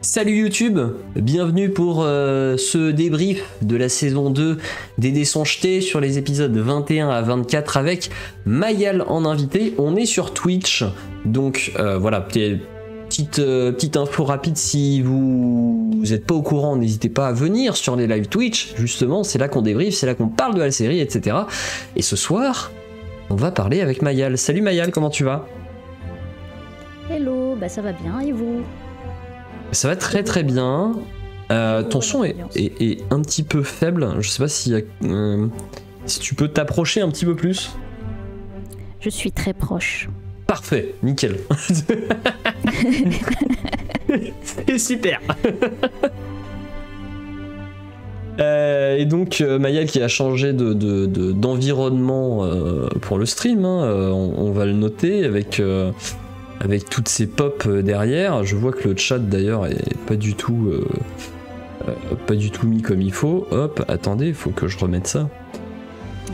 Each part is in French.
Salut YouTube, bienvenue pour euh, ce débrief de la saison 2 des Dés sont jetés sur les épisodes 21 à 24 avec Mayal en invité. On est sur Twitch, donc euh, voilà, petite, petite, euh, petite info rapide si vous n'êtes pas au courant, n'hésitez pas à venir sur les live Twitch, justement, c'est là qu'on débriefe, c'est là qu'on parle de la série, etc. Et ce soir, on va parler avec Mayal. Salut Mayal, comment tu vas? Hello, bah ça va bien et vous? Ça va très très bien. Euh, ton son est, est- est un petit peu faible. Je sais pas si, euh, si tu peux t'approcher un petit peu plus. Je suis très proche. Parfait, nickel. C'est super. Euh, et donc euh, Mayal qui a changé de, de- de- d'environnement euh, pour le stream, hein, euh, on, on va le noter avec, euh, avec toutes ces pop euh, derrière. Je vois que le chat d'ailleurs est pas du tout euh, euh, pas du tout mis comme il faut. Hop, attendez, il faut que je remette ça.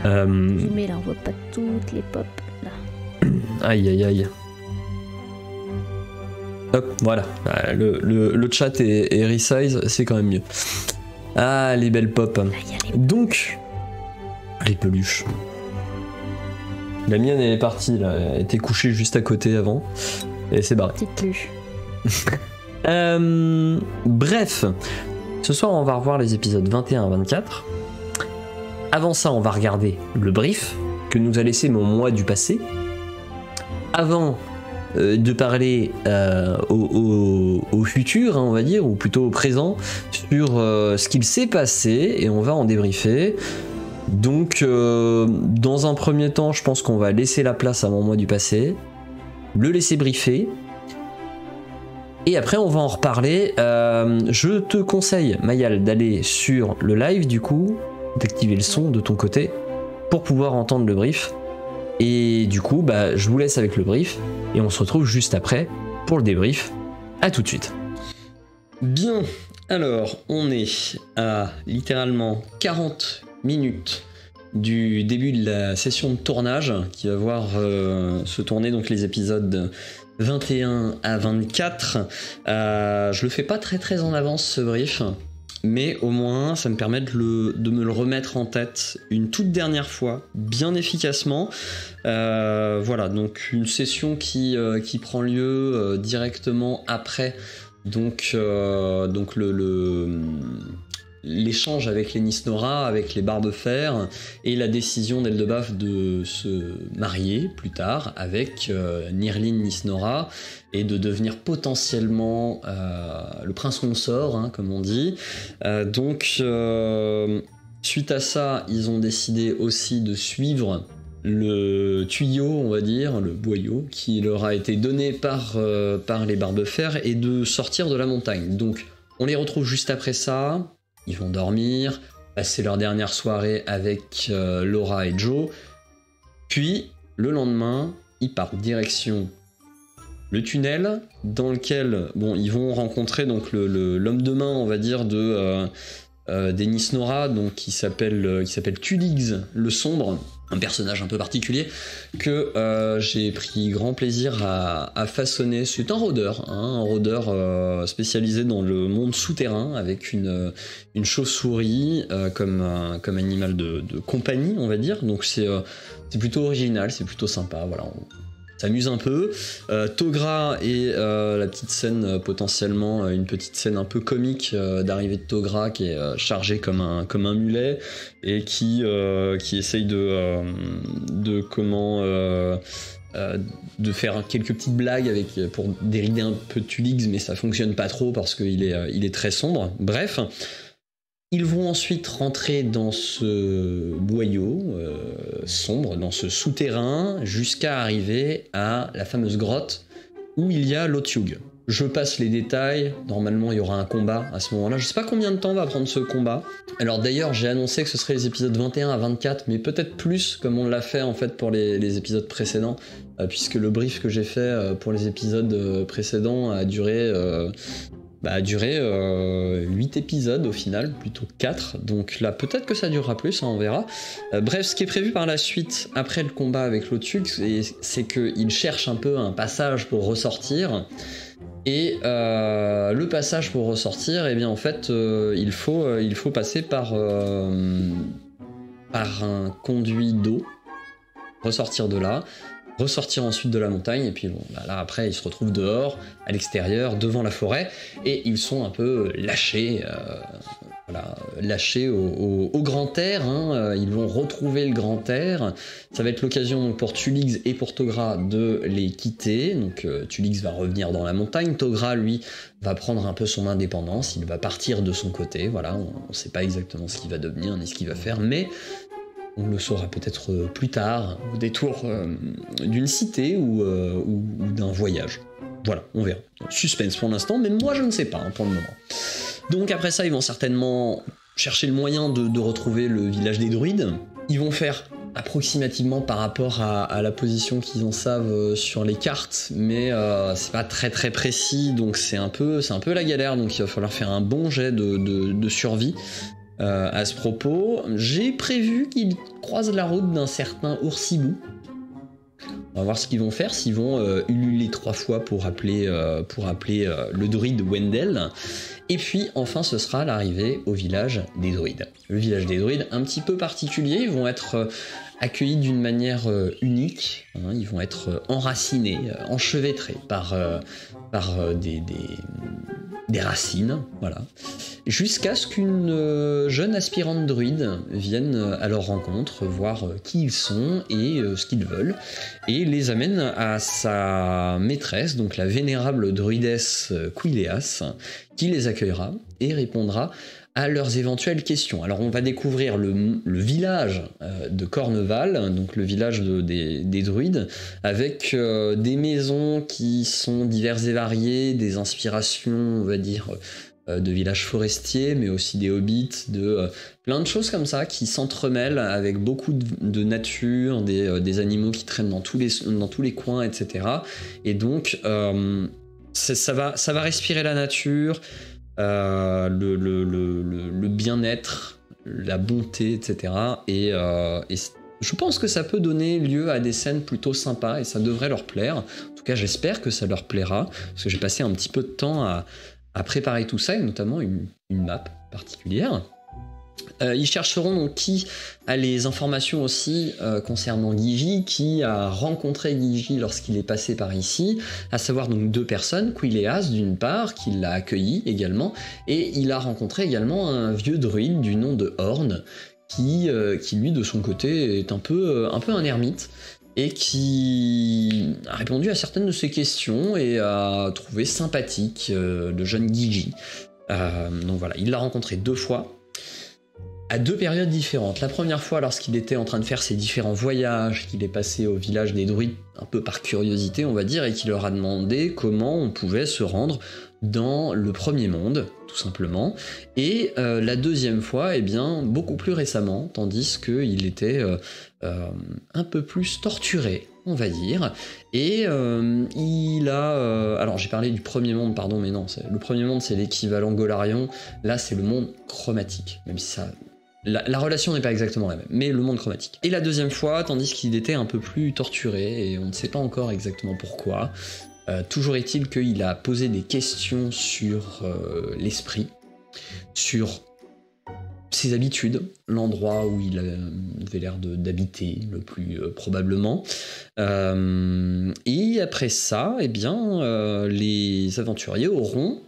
Euh, Mais là on voit pas toutes les pop. Là. Aïe aïe aïe. Hop, voilà. Ah, Le, le- le chat et, et resize, c'est quand même mieux. Ah, les belles pop. Là, les Donc, les peluches. La mienne, elle est partie, là. Elle était couchée juste à côté avant. Et c'est barré. luches. Euh, bref, ce soir on va revoir les épisodes 21 à 24. Avant ça, on va regarder le brief que nous a laissé mon mois du passé. Avant euh, de parler euh, au, au- au futur, hein, on va dire, ou plutôt au présent, sur euh, ce qu'il s'est passé, et on va en débriefer. Donc, euh, dans un premier temps, je pense qu'on va laisser la place à mon mois du passé, le laisser briefer, et après, on va en reparler. Euh, je te conseille, Mayal, d'aller sur le live, du coup, d'activer le son de ton côté pour pouvoir entendre le brief. Et du coup, bah, je vous laisse avec le brief et on se retrouve juste après pour le débrief. À tout de suite. Bien, alors, on est à littéralement 40 minutes du début de la session de tournage qui va voir euh, se tourner donc les épisodes 21 à 24. Euh, je le fais pas très très en avance ce brief, mais au moins ça me permet de, me le remettre en tête une toute dernière fois, bien efficacement. Euh, voilà, donc une session qui, prend lieu directement après donc, le- l'échange avec les Nisnora, avec les Barbefers, et la décision d'Eldebaf de se marier plus tard avec euh, Nirlin Nisnora et de devenir potentiellement euh, le prince consort, hein, comme on dit. Euh, donc, suite à ça, ils ont décidé aussi de suivre le tuyau, on va dire, le boyau, qui leur a été donné par, par les Barbefers et de sortir de la montagne. Donc, on les retrouve juste après ça. Ils vont dormir, passer leur dernière soirée avec euh, Laura et Joe. Puis, le lendemain, ils partent direction le tunnel dans lequel bon, ils vont rencontrer donc l'homme de main, on va dire, de euh, euh, Denis Nora, donc qui s'appelle qui s'appelle Tulix le sombre, un personnage un peu particulier que euh, j'ai pris grand plaisir à, façonner. C'est un rôdeur, hein, un rôdeur euh, spécialisé dans le monde souterrain avec une euh, chauve-souris comme animal de, compagnie, on va dire. Donc c'est plutôt original, c'est plutôt sympa. Voilà, s'amuse un peu. Euh, Togra et euh, la petite scène euh, potentiellement une petite scène un peu comique d'arrivée de Togra qui est chargé comme un comme un mulet et qui qui essaye de de comment de faire quelques petites blagues avec pour dérider un peu Tulix mais ça fonctionne pas trop parce qu'il il est très sombre. Bref. Ils vont ensuite rentrer dans ce boyau euh, sombre, dans ce souterrain, jusqu'à arriver à la fameuse grotte où il y a l'Otyug. Je passe les détails, normalement il y aura un combat à ce moment-là. Je sais pas combien de temps va prendre ce combat. Alors d'ailleurs j'ai annoncé que ce serait les épisodes 21 à 24, mais peut-être plus comme on l'a fait en fait pour les, épisodes précédents, euh, puisque le brief que j'ai fait euh, pour les épisodes précédents a duré bah, a duré 8 épisodes au final, plutôt 4. Donc là, peut-être que ça durera plus, hein, on verra. Euh, bref, ce qui est prévu par la suite, après le combat avec Lotux, c'est- qu'il cherche un peu un passage pour ressortir. Et euh, le passage pour ressortir, eh bien en fait, euh, il, faut, euh, il faut passer par, euh, par un conduit d'eau, ressortir de là, ressortir ensuite de la montagne, et puis bah là après ils se retrouvent dehors, à l'extérieur, devant la forêt, et ils sont un peu lâchés, euh, voilà, lâchés au, grand air, hein, euh, ils vont retrouver le grand air, ça va être l'occasion pour Tulix et pour Togra de les quitter, donc euh, Tulix va revenir dans la montagne, Togra lui va prendre un peu son indépendance, il va partir de son côté, voilà, on ne sait pas exactement ce qu'il va devenir ni ce qu'il va faire, mais on le saura peut-être euh, plus tard, au détour euh, d'une cité ou, euh, ou- d'un voyage. Voilà, on verra. Suspense pour l'instant, mais moi je ne sais pas hein, pour le moment. Donc après ça, ils vont certainement chercher le moyen de, retrouver le village des druides. Ils vont faire approximativement par rapport à, la position qu'ils en savent sur les cartes, mais c'est pas très très précis, donc c'est un peu un peu la galère. Donc il va falloir faire un bon jet de survie. Euh, à ce propos, j'ai prévu qu'ils croisent la route d'un certain Oursibou. On va voir ce qu'ils vont faire, s'ils vont euh, ululer trois fois pour appeler, euh, pour appeler euh, le druide Wendell. Et puis enfin ce sera l'arrivée au village des druides. Le village des druides un petit peu particulier, ils vont être euh, accueillis d'une manière euh, unique, hein, ils vont être euh, enracinés, euh, enchevêtrés par, des, des, racines, voilà. Jusqu'à ce qu'une jeune aspirante druide vienne à leur rencontre, voir qui ils sont et ce qu'ils veulent, et les amène à sa maîtresse, donc la vénérable druidesse Quileas, qui les accueillera et répondra à leurs éventuelles questions. Alors on va découvrir le, village euh, de Corneval, donc le village de- des, des druides, avec euh, des maisons qui sont diverses et variées, des inspirations, on va dire, euh, de villages forestiers, mais aussi des hobbits, de plein de choses comme ça qui s'entremêlent avec beaucoup de, nature, des, animaux qui traînent dans tous les, coins, etc. Et donc, ça va respirer la nature, euh, le, bien-être, la bonté, etc. Et, euh, et je pense que ça peut donner lieu à des scènes plutôt sympas et ça devrait leur plaire. En tout cas, j'espère que ça leur plaira, parce que j'ai passé un petit peu de temps à, préparer tout ça, et notamment une map particulière. Euh, ils chercheront donc qui a les informations aussi euh, concernant Gigi, qui a rencontré Gigi lorsqu'il est passé par ici, à savoir donc deux personnes, Quileas d'une part, qui l'a accueilli également, et il a rencontré également un vieux druide du nom de Horn, qui, euh, qui lui de son côté est un peu, un ermite, et qui a répondu à certaines de ses questions et a trouvé sympathique le jeune Gigi. Euh, donc voilà, il l'a rencontré deux fois, à deux périodes différentes. La première fois, lorsqu'il était en train de faire ses différents voyages, qu'il est passé au village des druides, un peu par curiosité, on va dire, et qu'il leur a demandé comment on pouvait se rendre dans le premier monde, tout simplement. Et euh, la deuxième fois, eh bien, beaucoup plus récemment, tandis qu'il était euh, euh, un peu plus torturé, on va dire. Et il a... alors j'ai parlé du premier monde, pardon, mais non, le premier monde c'est l'équivalent Golarion, là c'est le monde chromatique, même si ça... La, la relation n'est pas exactement la même, mais le monde chromatique. Et la deuxième fois, tandis qu'il était un peu plus torturé, et on ne sait pas encore exactement pourquoi, euh, toujours est-il qu'il a posé des questions sur euh, l'esprit, sur ses habitudes, l'endroit où il euh, avait l'air d'habiter le plus probablement. Et après ça, eh bien, les aventuriers auront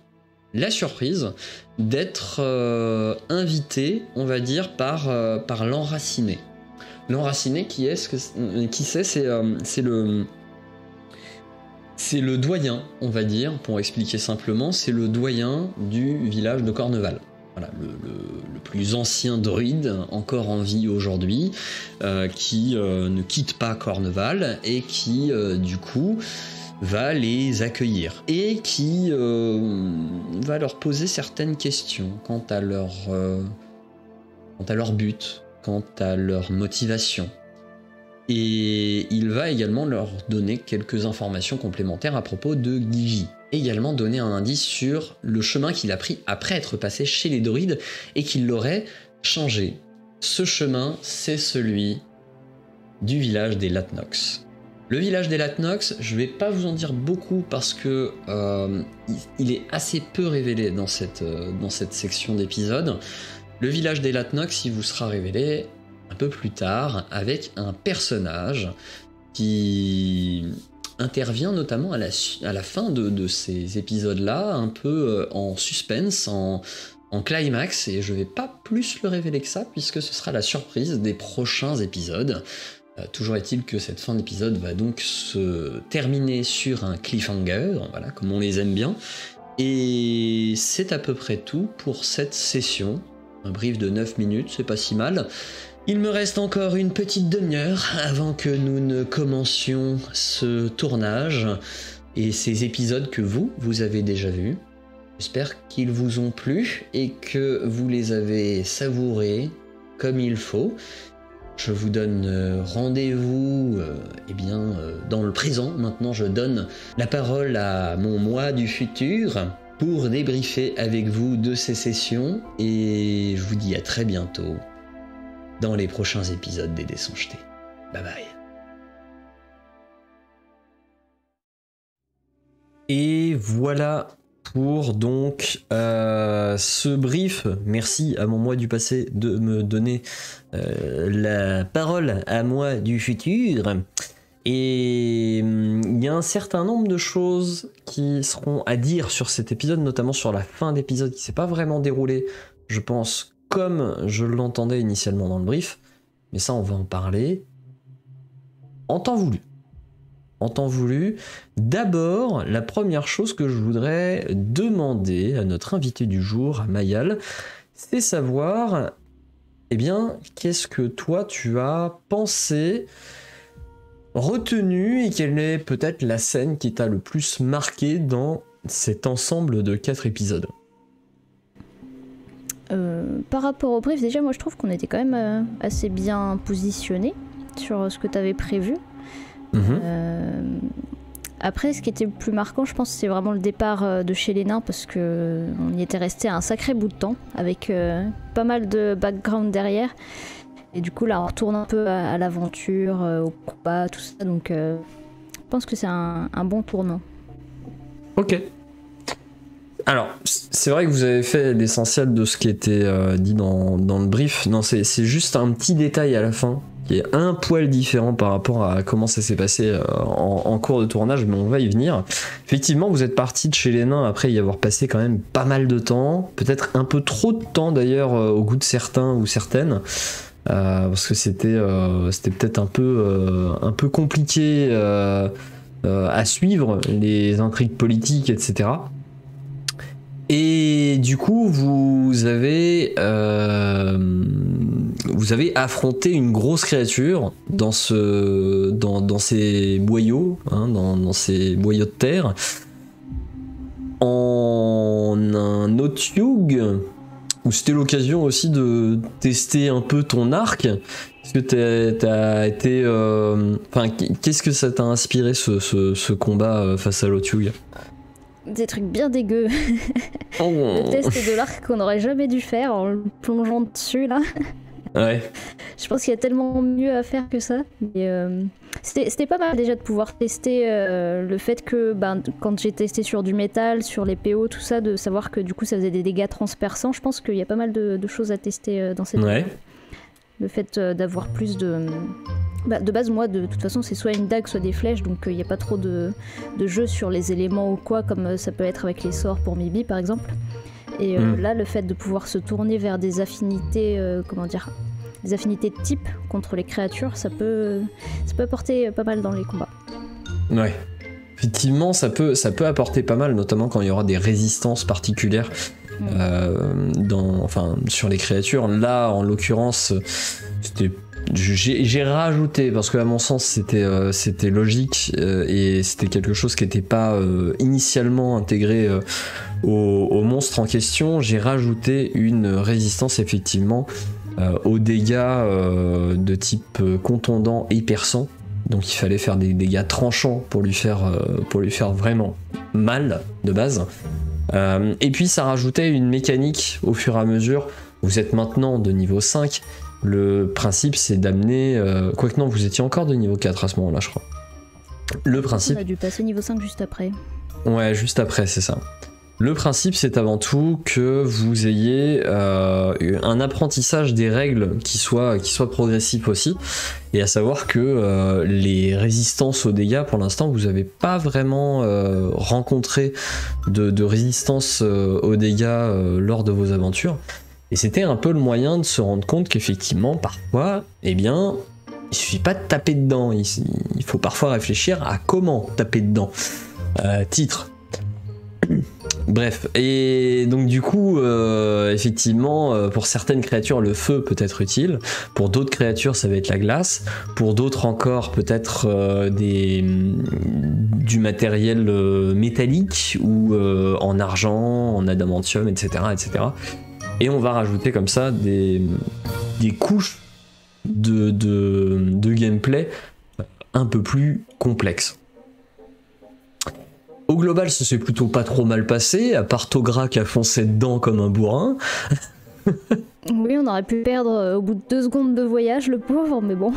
la surprise d'être euh, invités, on va dire, par, euh, par l'enraciné. L'enraciné, qui est ce que euh, qui c'est C'est c'est le c'est le doyen, on va dire, pour expliquer simplement, c'est le doyen du village de Corneval. Voilà, le, le- plus ancien druide encore en vie aujourd'hui, qui ne quitte pas Corneval et qui, du coup, va les accueillir et qui euh, va leur poser certaines questions quant à leur, euh, quant à but, quant à leur motivation. Et il va également leur donner quelques informations complémentaires à propos de Gigi. Également donner un indice sur le chemin qu'il a pris après être passé chez les druides et qu'il l'aurait changé. Ce chemin, c'est celui du village des Latnox. Le village des Latnox, je vais pas vous en dire beaucoup parce que euh, il, est assez peu révélé dans cette, euh, section d'épisode. Le village des Latnox, il vous sera révélé un peu plus tard avec un personnage qui intervient notamment à la, fin de, ces épisodes-là, un peu euh, en suspense, en, climax, et je vais pas plus le révéler que ça, puisque ce sera la surprise des prochains épisodes. Euh, toujours est-il que cette fin d'épisode va donc se terminer sur un cliffhanger, voilà, comme on les aime bien. Et c'est à peu près tout pour cette session. Un brief de 9 minutes, c'est pas si mal. Il me reste encore une petite demi-heure avant que nous ne commencions ce tournage et ces épisodes que vous, vous avez déjà vus. J'espère qu'ils vous ont plu et que vous les avez savourés comme il faut. Je vous donne euh, rendez-vous euh, eh bien, euh, dans le présent. Maintenant, je donne la parole à mon moi du futur pour débriefer avec vous de ces sessions. Et je vous dis à très bientôt dans les prochains épisodes des Dessins Jetés. Bye bye. Et voilà pour donc euh, ce brief. Merci à mon moi du passé de me donner euh, la parole à moi du futur. Et hum, il y a un certain nombre de choses qui seront à dire sur cet épisode, notamment sur la fin d'épisode qui s'est pas vraiment déroulé, je pense, comme je l'entendais initialement dans le brief. Mais ça, on va en parler en temps voulu en temps voulu. D'abord, la première chose que je voudrais demander à notre invité du jour, à Mayal, c'est savoir, eh bien, qu'est-ce que toi tu as pensé, retenu, et quelle est peut-être la scène qui t'a le plus marqué dans cet ensemble de quatre épisodes? Euh, par rapport au brief, déjà moi je trouve qu'on était quand même euh, assez bien positionné sur ce que tu avais prévu. Mhm. Euh, après, ce qui était le plus marquant, je pense, c'est vraiment le départ euh, de chez les nains parce que euh, on y était resté un sacré bout de temps avec pas mal de background derrière. Et du coup, là, on retourne un peu à, l'aventure, au combat, tout ça. Donc, je pense que c'est un, bon tournant. Ok. Alors, c'est vrai que vous avez fait l'essentiel de ce qui était dit dans, dans, le brief. Non, c'est juste un petit détail à la fin qui est un poil différent par rapport à comment ça s'est passé euh, en, cours de tournage, mais on va y venir. Effectivement, vous êtes parti de chez les nains après y avoir passé quand même pas mal de temps, peut-être un peu trop de temps d'ailleurs euh, au goût de certains ou certaines. Euh, parce que c'était peut-être un peu un peu compliqué à suivre les intrigues politiques etc et du coup, vous avez, euh, vous avez affronté une grosse créature dans, ce, dans, dans ces boyaux, hein, dans, dans, ces boyaux de terre, en un Otyug, où c'était l'occasion aussi de tester un peu ton arc. Euh, qu'est-ce que ça t'a inspiré ce, ce, ce combat euh, face à l'Otyug des trucs bien dégueux. Oh. de test de l'arc qu'on n'aurait jamais dû faire en le plongeant dessus là. Ouais. Je pense qu'il y a tellement mieux à faire que ça. Euh, c'était pas mal déjà de pouvoir tester euh, le fait que ben, quand j'ai testé sur du métal, sur les PO, tout ça, de savoir que du coup ça faisait des dégâts transperçants. Je pense qu'il y a pas mal de, choses à tester euh, dans cette. Ouais. Le fait d'avoir plus de bah, de base, moi, de, toute façon, c'est soit une dague, soit des flèches, donc il euh, n'y a pas trop de, de, jeu sur les éléments ou quoi, comme euh, ça peut être avec les sorts pour Mibi, par exemple. Et euh, hmm. là, le fait de pouvoir se tourner vers des affinités, comment dire, des affinités de type contre les créatures, ça peut, ça peut apporter pas mal dans les combats. Ouais. Effectivement, ça peut, ça peut apporter pas mal, notamment quand il y aura des résistances particulières enfin, sur les créatures. Là, en l'occurrence, j'ai rajouté parce que à mon sens c'était euh, logique euh, et c'était quelque chose qui n'était pas euh, initialement intégré au, monstre en question. J'ai rajouté une résistance effectivement aux dégâts de type contondant et perçant. Donc il fallait faire des dégâts tranchants pour lui faire pour lui faire vraiment mal de base. Et puis ça rajoutait une mécanique au fur et à mesure. Vous êtes maintenant de niveau 5 le principe, c'est d'amener. Euh, quoique non, vous étiez encore de niveau 4 à ce moment-là, je crois. Le principe. On a dû passer niveau 5 juste après. Ouais, juste après, c'est ça. Le principe, c'est avant tout que vous ayez euh, un apprentissage des règles qui soit, progressif aussi, et à savoir que euh, les résistances aux dégâts, pour l'instant, vous n'avez pas vraiment euh, rencontré de, de résistance aux dégâts lors de vos aventures. Et c'était un peu le moyen de se rendre compte qu'effectivement, parfois, eh bien, il suffit pas de taper dedans, il, il faut parfois réfléchir à comment taper dedans. titre Bref, et donc du coup, euh, effectivement, euh, pour certaines créatures, le feu peut être utile. Pour d'autres créatures, ça va être la glace. Pour d'autres encore, peut-être euh, des du matériel métallique ou en argent, en adamantium, etc., etc. Et on va rajouter comme ça des, des couches de gameplay un peu plus complexes. Au global, ça s'est plutôt pas trop mal passé, à part Togra qui a foncé dedans comme un bourrin. oui, on aurait pu perdre euh, au bout de deux secondes de voyage, le pauvre, mais bon.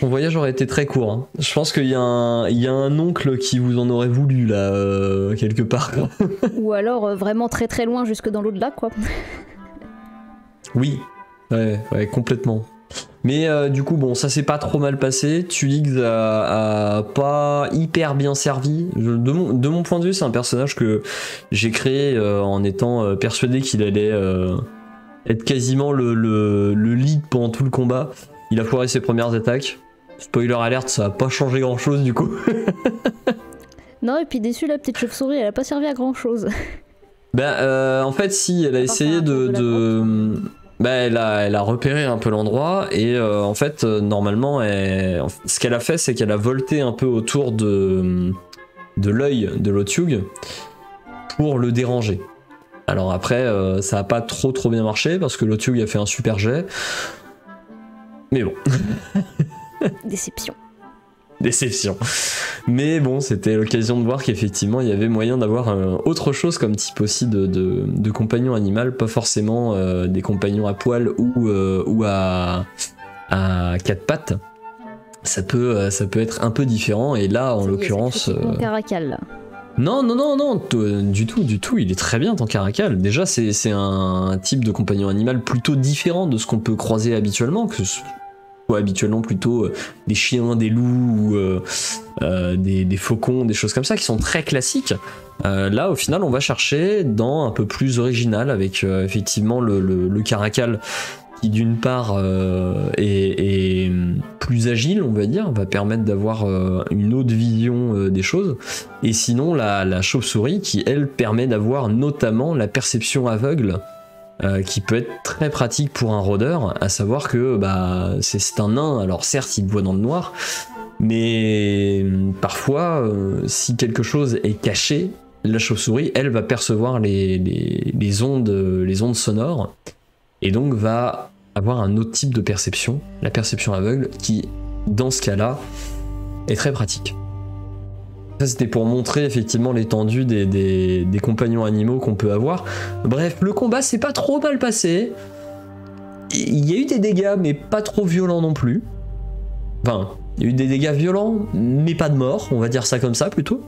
Mon voyage aurait été très court. Hein. Je pense qu'il y, a un oncle qui vous en aurait voulu, là, euh, quelque part. Ou alors euh, vraiment très très loin, jusque dans l'au-delà, quoi. Oui, ouais, ouais, complètement. Mais euh, du coup, bon, ça s'est pas trop mal passé. Tulix a, pas hyper bien servi. de, mon, point de vue, c'est un personnage que j'ai créé euh, en étant euh, persuadé qu'il allait être quasiment le, lead pendant tout le combat. Il a foiré ses premières attaques. Spoiler alerte, ça a pas changé grand chose du coup. non, et puis déçu, la petite chauve-souris, elle a pas servi à grand chose. Ben, en fait, si, elle a essayé de bah, elle, a, elle a repéré un peu l'endroit et euh, en fait, euh, normalement, ce qu'elle a fait, c'est qu'elle a volté un peu autour de, de l'œil de Lotyug pour le déranger. Alors après, euh, ça a pas trop trop bien marché parce que Lotyug a fait un super jet. Mais bon. Déception déception. Mais bon, c'était l'occasion de voir qu'effectivement, il y avait moyen d'avoir euh, autre chose comme type aussi de, de, compagnon animal, pas forcément euh, des compagnons à poil ou, euh, ou à, à quatre pattes. Ça peut, ça peut être un peu différent, et là, en l'occurrence. caracal. Non, non, non, non, du tout, du tout, il est très bien ton caracal. Déjà, c'est un type de compagnon animal plutôt différent de ce qu'on peut croiser habituellement, que habituellement plutôt euh, des chiens, des loups, euh, euh, des, faucons, des choses comme ça qui sont très classiques. là, au final, on va chercher dans un peu plus original avec effectivement le, caracal qui d'une part est, plus agile, on va dire, va permettre d'avoir une autre vision des choses, et sinon la, la chauve-souris qui elle permet d'avoir notamment la perception aveugle euh, qui peut être très pratique pour un rôdeur, à savoir que bah, c'est un nain, alors certes il voit dans le noir, mais hum, parfois euh, si quelque chose est caché, la chauve-souris elle va percevoir les, ondes, les ondes sonores et donc va avoir un autre type de perception, la perception aveugle, qui dans ce cas-là est très pratique. Ça, c'était pour montrer effectivement l'étendue des, compagnons animaux qu'on peut avoir. Bref, le combat s'est pas trop mal passé. Il y a eu des dégâts, mais pas trop violents non plus. Enfin, il y a eu des dégâts violents, mais pas de mort, on va dire ça comme ça plutôt.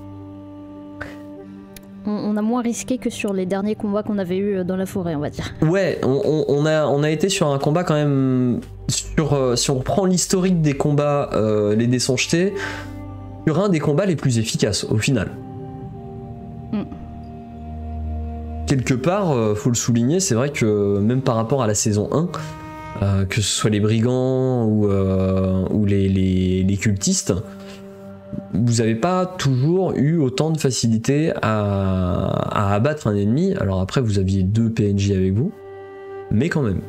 On, a moins risqué que sur les derniers combats qu'on avait eu dans la forêt, on va dire. Ouais, on, a, on a été sur un combat quand même. Sur, euh, si on reprend l'historique des combats, euh, les dés sont jetés un des combats les plus efficaces au final. Mm. Quelque part, euh, faut le souligner, c'est vrai que même par rapport à la saison 1, euh, que ce soit les brigands ou, euh, ou les, les, cultistes, vous n'avez pas toujours eu autant de facilité à, à, abattre un ennemi. Alors après, vous aviez deux PNJ avec vous, mais quand même.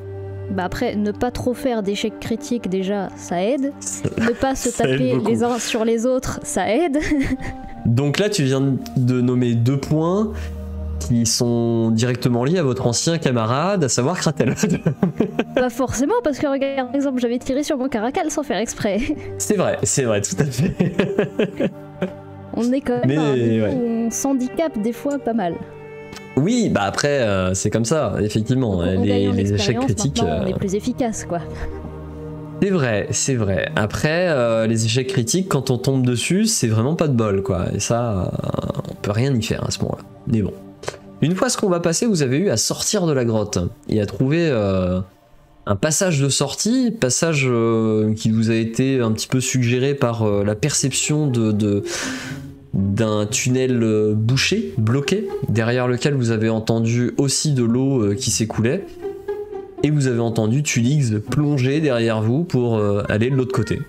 Bah après, ne pas trop faire d'échecs critiques déjà, ça aide. ne pas se taper les uns sur les autres, ça aide. Donc là, tu viens de nommer deux points qui sont directement liés à votre ancien camarade, à savoir Kratel. Pas forcément, parce que regarde, par exemple, j'avais tiré sur mon caracal sans faire exprès. C'est vrai, c'est vrai, tout à fait. on est quand même Mais, on s'handicape des fois pas mal. Oui, bah après, euh, c'est comme ça, effectivement. les, échecs critiques. On est euh, plus efficace, quoi. C'est vrai, c'est vrai. Après, euh, les échecs critiques, quand on tombe dessus, c'est vraiment pas de bol, quoi. Et ça, euh, on peut rien y faire à ce moment-là. Mais bon. Une fois ce qu'on va passer, vous avez eu à sortir de la grotte et à trouver euh, un passage de sortie, passage qui vous a été un petit peu suggéré par la perception de, d'un tunnel bouché, bloqué, derrière lequel vous avez entendu aussi de l'eau qui s'écoulait et vous avez entendu Tulix plonger derrière vous pour euh, aller de l'autre côté.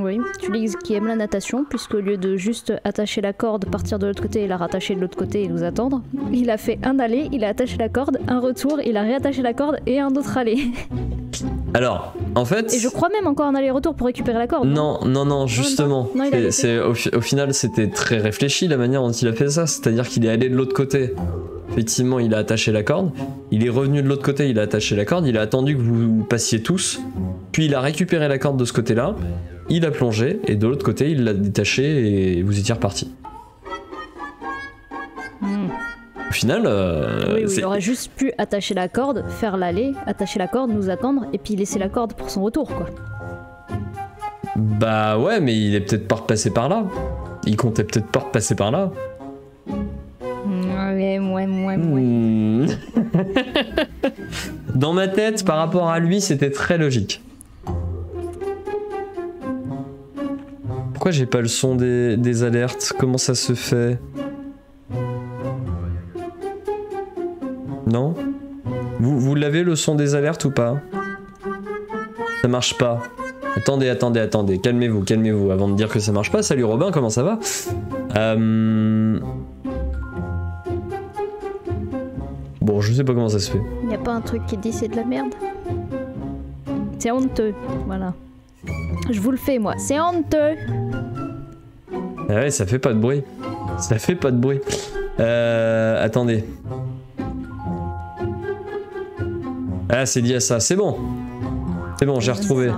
Oui, Tulix qui aime la natation, puisqu'au lieu de juste attacher la corde, partir de l'autre côté et la rattacher de l'autre côté et nous attendre, il a fait un aller, il a attaché la corde, un retour, il a réattaché la corde et un autre aller. Alors, en fait. Et je crois même encore un aller-retour pour récupérer la corde. Non, non, non, justement. c'est, au, au, final, c'était très réfléchi la manière dont il a fait ça. C'est-à-dire qu'il est allé de l'autre côté. Effectivement, il a attaché la corde. Il est revenu de l'autre côté, il a attaché la corde. Il a attendu que vous passiez tous. Puis il a récupéré la corde de ce côté-là. Il a plongé. Et de l'autre côté, il l'a détaché et vous étiez reparti. Au final, euh, il aurait juste pu attacher la corde, faire l'aller, attacher la corde, nous attendre et puis laisser la corde pour son retour, quoi. Bah ouais, mais il est peut-être pas repassé par là. Il comptait peut-être pas repasser par là. Ouais, ouais, ouais, ouais. Dans ma tête, par rapport à lui, c'était très logique. J'ai pas le son des, des alertes? Comment ça se fait? Non? Vous, vous l'avez le son des alertes ou pas? Ça marche pas. Attendez, attendez, attendez, calmez-vous, calmez-vous avant de dire que ça marche pas. Salut Robin, comment ça va? Euh... Bon, je sais pas comment ça se fait. Y a pas un truc qui dit c'est de la merde? C'est honteux, voilà. Je vous le fais moi, c'est honteux Ah ouais, ça fait pas de bruit. Ça fait pas de bruit. Euh, attendez. Ah, c'est lié à ça. C'est bon. C'est bon, j'ai retrouvé.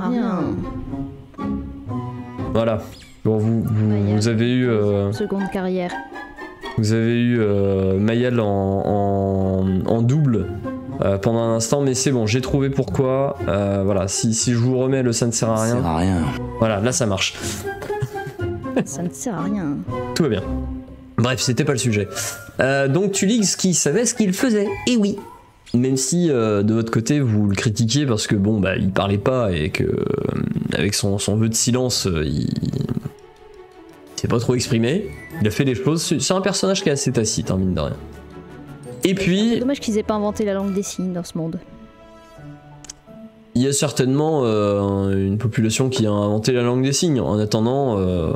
Voilà. Bon, vous, vous, avez eu. Euh, seconde carrière. Vous avez eu euh, Mayel en, en, double euh, pendant un instant, mais c'est bon, j'ai trouvé pourquoi. Euh, voilà, si, si, je vous remets le ça ne sert à rien. Ça sert à rien. Voilà, là ça marche. ça ne sert à rien. Tout va bien. Bref, c'était pas le sujet. donc Tulix qui savait ce qu'il faisait. Et oui, même si de votre côté vous le critiquiez parce que bon bah il parlait pas et que avec son, son vœu de silence il s'est pas trop exprimé, il a fait des choses. C'est un personnage qui est assez tacite, hein, mine de rien. Et puis. C'est dommage qu'ils aient pas inventé la langue des signes dans ce monde. Il y a certainement euh, une population qui a inventé la langue des signes. En attendant, euh,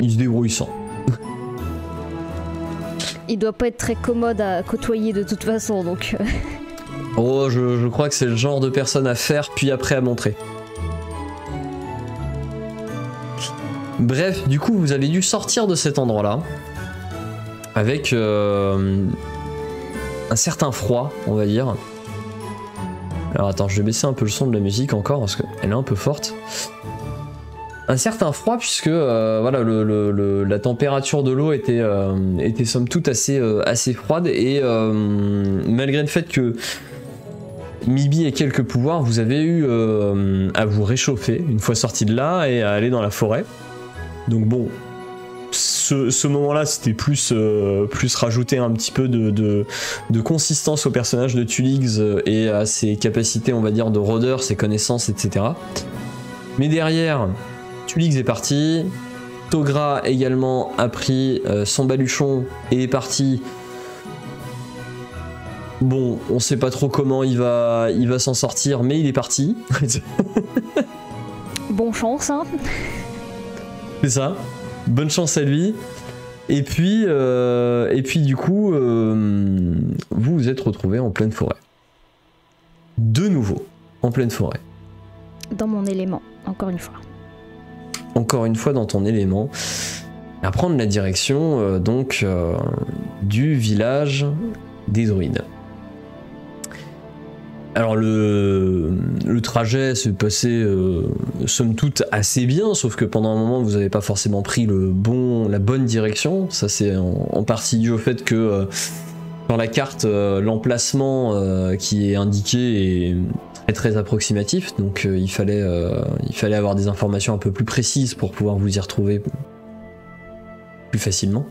il se débrouille sans. il doit pas être très commode à côtoyer de toute façon, donc. Euh. oh, je, je crois que c'est le genre de personne à faire puis après à montrer. Bref, du coup, vous avez dû sortir de cet endroit-là avec euh, un certain froid, on va dire. Alors attends, je vais baisser un peu le son de la musique encore parce qu'elle est un peu forte. Un certain froid puisque euh, voilà la température de l'eau était, euh, somme toute assez, assez froide et malgré le fait que Mibi ait quelques pouvoirs, vous avez eu à vous réchauffer une fois sorti de là et à aller dans la forêt. Donc bon, ce, moment-là, c'était plus, euh, plus rajouter un petit peu de, consistance au personnage de Tulix euh, et à ses capacités, on va dire, de rôdeur, ses connaissances, etc. Mais derrière, Tulix est parti. Togra également a pris euh, son baluchon et est parti. Bon, on sait pas trop comment il va, il va s'en sortir, mais il est parti. bon chance, hein c'est ça. Bonne chance à lui. Et puis, euh, et puis du coup, euh, vous vous êtes retrouvé en pleine forêt. De nouveau, en pleine forêt. Dans mon élément, encore une fois. Encore une fois dans ton élément. À prendre la direction euh, donc du village des druides. Alors le, trajet s'est passé euh, somme toute assez bien, sauf que pendant un moment vous n'avez pas forcément pris le bon, la bonne direction. Ça c'est en, partie dû au fait que euh, dans la carte, euh, l'emplacement qui est indiqué est très très approximatif, donc il, fallait, il fallait avoir des informations un peu plus précises pour pouvoir vous y retrouver plus facilement.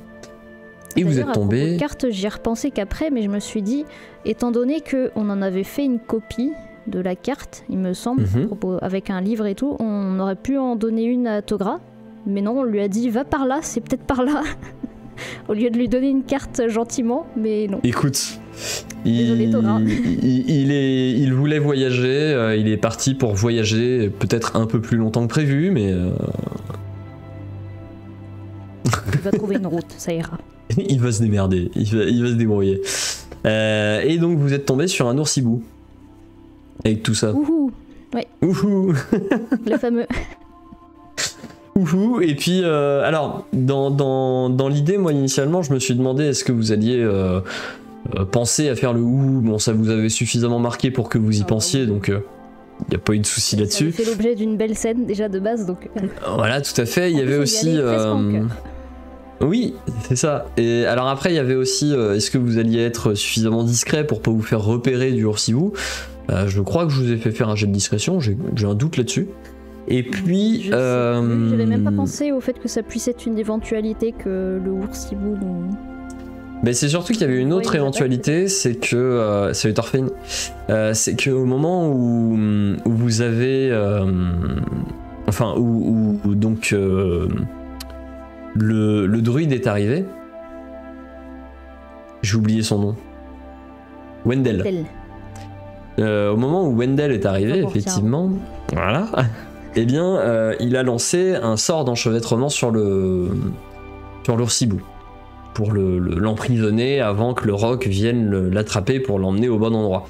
Et vous êtes tombé. carte, j'y ai repensé qu'après, mais je me suis dit, étant donné qu'on en avait fait une copie de la carte, il me semble, mhm. avec un livre et tout, on aurait pu en donner une à Togra. Mais non, on lui a dit, va par là, c'est peut-être par là. Au lieu de lui donner une carte gentiment, mais non. Écoute, il, il, est, il voulait voyager, euh, il est parti pour voyager peut-être un peu plus longtemps que prévu, mais. Euh, il va trouver une route, ça ira. il va se démerder, il va, il va se débrouiller. Euh, et donc vous êtes tombé sur un oursibou. Avec tout ça. Ouhou. Ouais. Ouhou. Le fameux. Ouhou. Et puis, euh, alors, dans, dans, dans l'idée, moi initialement, je me suis demandé est-ce que vous alliez euh, penser à faire le ouhou Bon, ça vous avait suffisamment marqué pour que vous y ah, pensiez, donc il n'y a pas eu de souci là-dessus. C'est l'objet d'une belle scène déjà de base, donc. Voilà, tout à fait. Il y avait aussi. Oui, c'est ça. Et alors après, il y avait aussi, euh, est-ce que vous alliez être suffisamment discret pour pas vous faire repérer du Orsibou euh, Je crois que je vous ai fait faire un jet de discrétion, j'ai un doute là-dessus. Et puis... Je euh... même pas pensé au fait que ça puisse être une éventualité que le Oursibou... Mais c'est surtout qu'il y avait une autre éventualité, c'est que... Euh, c'est euh, c'est qu'au moment où, vous avez... enfin, où donc le, druide est arrivé. J'ai oublié son nom. Wendell. Euh, au moment où Wendell est arrivé, effectivement, voilà, eh bien, euh, il a lancé un sort d'enchevêtrement sur le sur l'oursibou pour l'emprisonner avant que le roc vienne l'attraper pour l'emmener au bon endroit.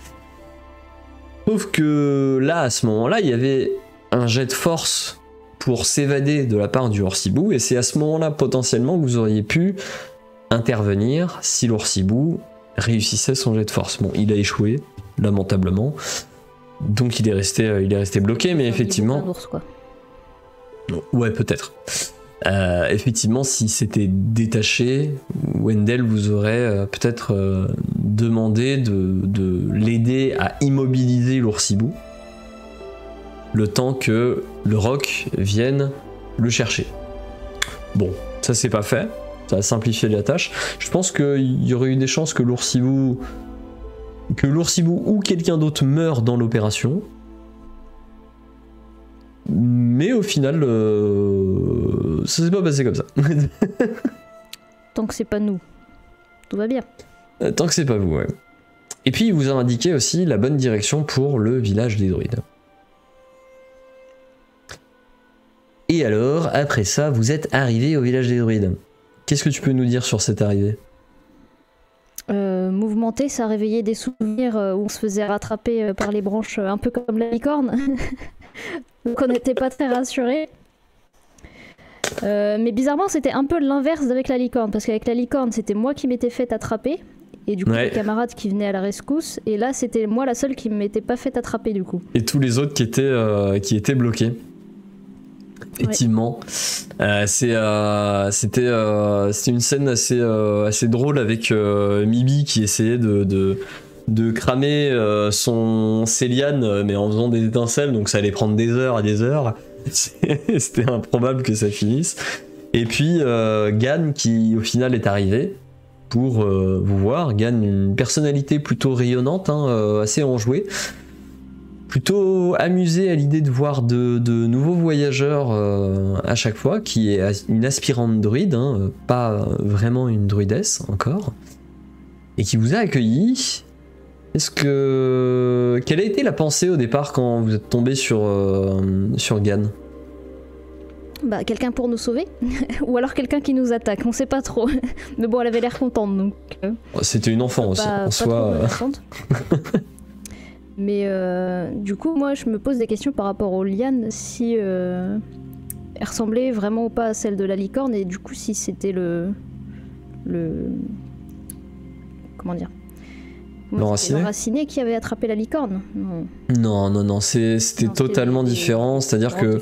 Sauf que là, à ce moment-là, il y avait un jet de force pour s'évader de la part du Orsibou, et c'est à ce moment-là potentiellement que vous auriez pu intervenir si l'Orsibou réussissait son jet de force. Bon, il a échoué, lamentablement, donc il est resté, euh, il est resté bloqué, mais effectivement... Ouais, peut-être. Euh, effectivement, si c'était détaché, Wendell vous aurait euh, peut-être demandé de, de l'aider à immobiliser l'oursibou le temps que le roc vienne le chercher. Bon, ça c'est pas fait, ça a simplifié la tâche. Je pense qu'il y aurait eu des chances que l'oursibou que l'oursibou ou quelqu'un d'autre meure dans l'opération. Mais au final, euh, ça s'est pas passé comme ça. Tant que c'est pas nous, tout va bien. Euh, tant que c'est pas vous, ouais. Et puis il vous a indiqué aussi la bonne direction pour le village des druides. Et alors, après ça, vous êtes arrivé au village des druides. Qu'est-ce que tu peux nous dire sur cette arrivée? Euh, mouvementé, ça réveillait des souvenirs euh, où on se faisait rattraper euh, par les branches, un peu comme la licorne. Donc on n'était pas très rassurés. mais bizarrement, c'était un peu l'inverse avec la licorne, parce qu'avec la licorne, c'était moi qui m'étais fait attraper, et du coup, les camarades qui venaient à la rescousse, et là, c'était moi la seule qui ne m'était pas fait attraper, du coup. Et tous les autres qui étaient, qui étaient bloqués effectivement. Euh, euh, c'était euh, une scène assez, drôle avec Mibi qui essayait de, de, cramer son Céliane, mais en faisant des étincelles, donc ça allait prendre des heures et des heures. C'était improbable que ça finisse. Et puis Gan qui au final est arrivé pour vous voir. Gan, une personnalité plutôt rayonnante, hein, assez enjouée plutôt amusé à l'idée de voir de, nouveaux voyageurs euh, à chaque fois, qui est une aspirante druide, hein, pas vraiment une druidesse encore, et qui vous a accueilli. Est-ce que quelle a été la pensée au départ quand vous êtes tombé sur euh, sur Gan bah, quelqu'un pour nous sauver ou alors quelqu'un qui nous attaque, on sait pas trop. Mais bon, elle avait l'air contente donc. Euh, C'était une enfant aussi, en soi. Mais euh, du coup, moi, je me pose des questions par rapport aux lianes, si euh, elles ressemblaient vraiment ou pas à celles de la licorne, et du coup, si c'était le. le. Comment dire? Le raciné. le raciné qui avait attrapé la licorne. Non, non, non, non c'était totalement différent. C'est-à-dire que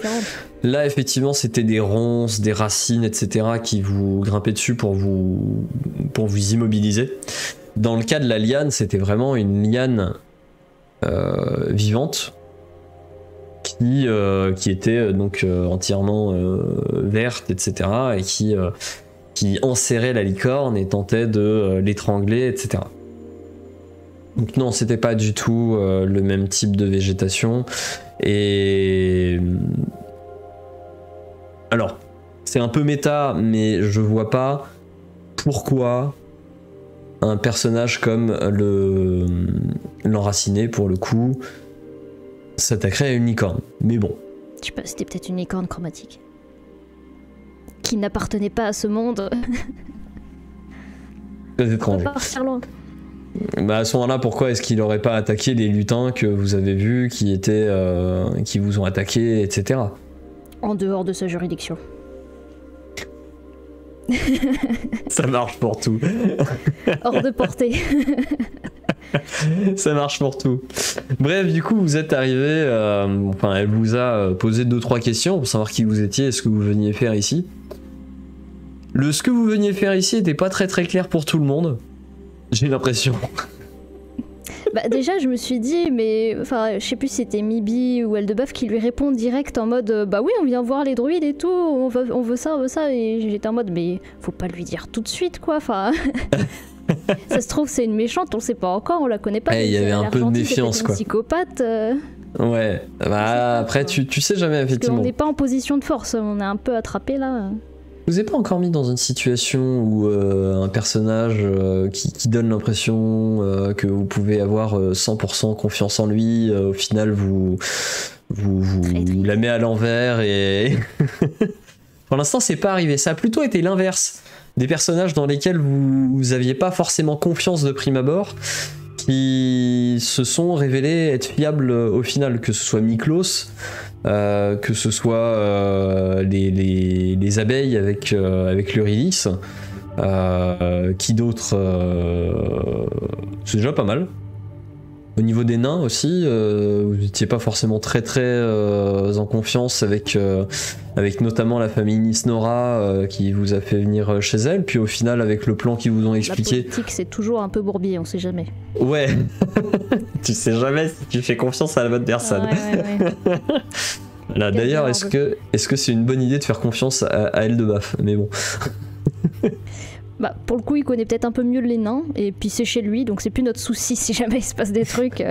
là, effectivement, c'était des ronces, des racines, etc., qui vous grimpaient dessus pour vous, pour vous immobiliser. Dans le cas de la liane, c'était vraiment une liane vivante qui, qui était donc entièrement verte, etc. et qui, qui enserrait la licorne et tentait de l'étrangler, etc. Donc non, c'était pas du tout le même type de végétation. Et alors, c'est un peu méta, mais je vois pas pourquoi un personnage comme le l'enraciné pour le coup s'attaquerait à une licorne. Mais bon. Je sais pas, c'était peut-être une licorne chromatique. Qui n'appartenait pas à ce monde. Très étrange. Bah à ce moment-là, pourquoi est-ce qu'il aurait pas attaqué les lutins que vous avez vus, qui étaient, euh, qui vous ont attaqué, etc. En dehors de sa juridiction. Ça marche pour tout. Hors de portée. Ça marche pour tout. Bref, du coup, vous êtes arrivé. Euh, enfin, elle vous a euh, posé deux trois questions pour savoir qui vous étiez et ce que vous veniez faire ici. Le ce que vous veniez faire ici n'était pas très très clair pour tout le monde. J'ai l'impression. Bah déjà, je me suis dit, mais enfin, je sais plus si c'était Mibi ou Eldebuff qui lui répond direct en mode, euh, bah oui, on vient voir les druides et tout, on veut, on veut ça, on veut ça, et j'étais en mode, mais faut pas lui dire tout de suite, quoi. Enfin, ça se trouve c'est une méchante, on sait pas encore, on la connaît pas. Eh, il y avait un peu de méfiance, quoi. Psychopathe. Euh. Ouais. Bah après, tu, tu sais jamais effectivement. on n'est pas en position de force, on est un peu attrapé là. Je vous ai pas encore mis dans une situation où euh, un personnage euh, qui, donne l'impression euh, que vous pouvez avoir 100% confiance en lui, au final vous, vous, vous, la met à l'envers et... Pour l'instant c'est pas arrivé, ça a plutôt été l'inverse. Des personnages dans lesquels vous, vous aviez pas forcément confiance de prime abord, qui se sont révélés être fiables au final, que ce soit Miklos, euh, que ce soit euh, les, abeilles avec, euh, l'Urilis, qui d'autres C'est déjà pas mal. Au niveau des nains aussi, vous n'étiez pas forcément très très en confiance avec, avec notamment la famille Nisnora qui vous a fait venir chez elle, puis au final avec le plan qu'ils vous ont expliqué. La politique c'est toujours un peu bourbier, on sait jamais. Ouais, tu sais jamais si tu fais confiance à la bonne personne. D'ailleurs, est-ce que est-ce que c'est une bonne idée de faire confiance à, à Eldebaf? Mais bon. Bah, pour le coup, il connaît peut-être un peu mieux les nains, et puis c'est chez lui, donc c'est plus notre souci si jamais il se passe des trucs.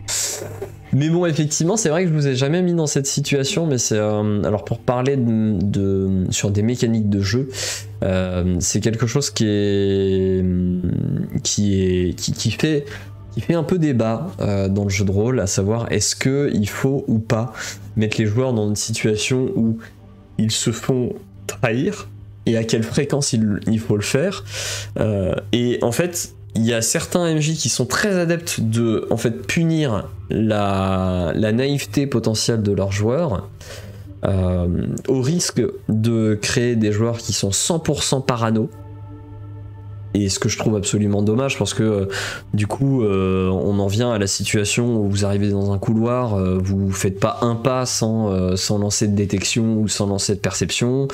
mais bon, effectivement, c'est vrai que je vous ai jamais mis dans cette situation, mais c'est euh, alors pour parler de, sur des mécaniques de jeu, euh, c'est quelque chose qui est qui est qui fait il fait un peu débat euh, dans le jeu de rôle, à savoir est-ce qu'il faut ou pas mettre les joueurs dans une situation où ils se font trahir et à quelle fréquence il, faut le faire. Euh, et en fait, il y a certains MJ qui sont très adeptes de en fait punir la, naïveté potentielle de leurs joueurs. Euh, au risque de créer des joueurs qui sont 100% parano, et ce que je trouve absolument dommage parce que euh, du coup euh, on en vient à la situation où vous arrivez dans un couloir, euh, vous faites pas un pas sans, sans lancer de détection ou sans lancer de perception.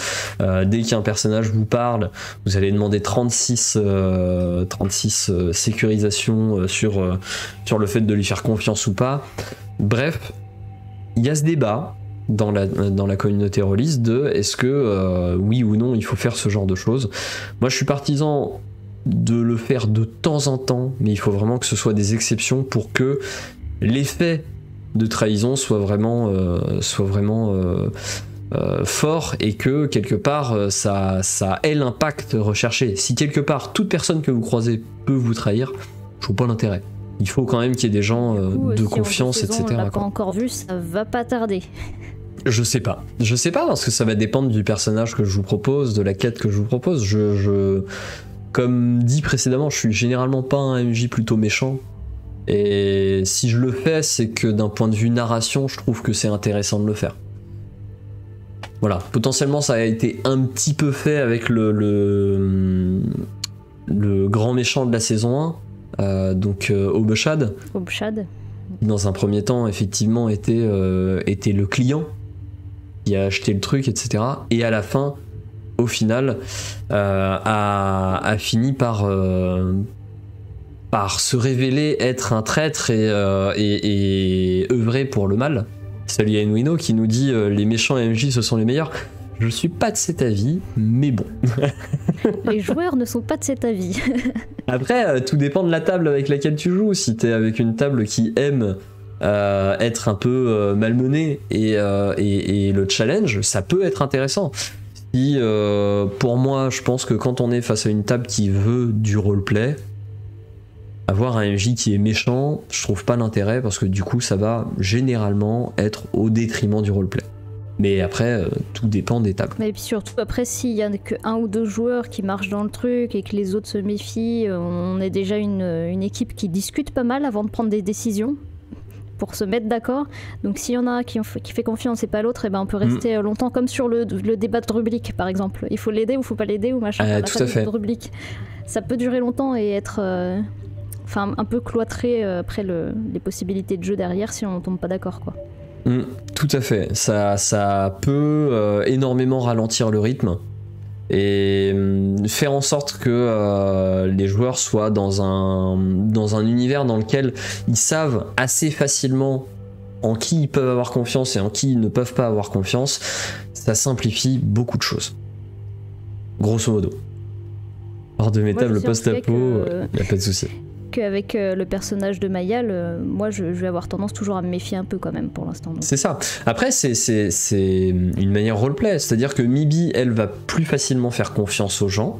dès qu'un personnage vous parle, vous allez demander 36, 36 sécurisations sur, sur le fait de lui faire confiance ou pas. Bref, il y a ce débat dans la, dans la communauté release de est-ce que oui ou non il faut faire ce genre de choses. Moi je suis partisan de le faire de temps en temps, mais il faut vraiment que ce soit des exceptions pour que l'effet de trahison soit vraiment, euh, soit vraiment euh, euh, fort et que quelque part ça, ça ait l'impact recherché. Si quelque part toute personne que vous croisez peut vous trahir, je vois pas l'intérêt. Il faut quand même qu'il y ait des gens de confiance, etc. On l'a pas encore vu, ça va pas tarder. Je sais pas. Je sais pas parce que ça va dépendre du personnage que je vous propose, de la quête que je vous propose. Je, je, comme dit précédemment, je suis généralement pas un MJ plutôt méchant. Et si je le fais, c'est que d'un point de vue narration, je trouve que c'est intéressant de le faire. Voilà, potentiellement ça a été un petit peu fait avec le, le, grand méchant de la saison 1, euh, donc euh, Obeshad. Obeshad. Dans un premier temps, effectivement, était, euh, était le client qui a acheté le truc, etc. Et à la fin, au final, euh, a, fini par, euh, par se révéler être un traître et, et, œuvrer pour le mal. Salut Enwino qui nous dit les méchants MJ ce sont les meilleurs. Je suis pas de cet avis, mais bon. Les joueurs ne sont pas de cet avis. Après, euh, tout dépend de la table avec laquelle tu joues. Si t'es avec une table qui aime euh, être un peu euh, malmenée et, et, le challenge, ça peut être intéressant. Si, pour moi, je pense que quand on est face à une table qui veut du roleplay, avoir un MJ qui est méchant, je trouve pas l'intérêt parce que du coup, ça va généralement être au détriment du roleplay. Mais après, euh, tout dépend des tables. Et puis surtout, après, s'il y a que un ou deux joueurs qui marchent dans le truc et que les autres se méfient, euh, on est déjà une équipe qui discute pas mal avant de prendre des décisions pour se mettre d'accord. Donc s'il y en a qui, qui fait confiance et pas l'autre, et eh ben on peut rester mm. longtemps comme sur le, le, débat de rubrique par exemple. Il faut l'aider ou faut pas l'aider ou machin. Euh, tout à fait. rubrique. Ça peut durer longtemps et être enfin un peu cloîtré après le, les possibilités de jeu derrière si on tombe pas d'accord quoi. Mm, tout à fait. Ça, ça peut euh, énormément ralentir le rythme et mm, faire en sorte que euh, les joueurs soient dans un, dans un univers dans lequel ils savent assez facilement en qui ils peuvent avoir confiance et en qui ils ne peuvent pas avoir confiance, ça simplifie beaucoup de choses. Grosso modo. Hors de mes tables post-apo, il n'y a pas de souci avec euh, le personnage de Mayal, euh, moi je, vais avoir tendance toujours à me méfier un peu quand même pour l'instant. C'est ça. Après, c'est une manière roleplay, c'est-à-dire que Mibi, elle va plus facilement faire confiance aux gens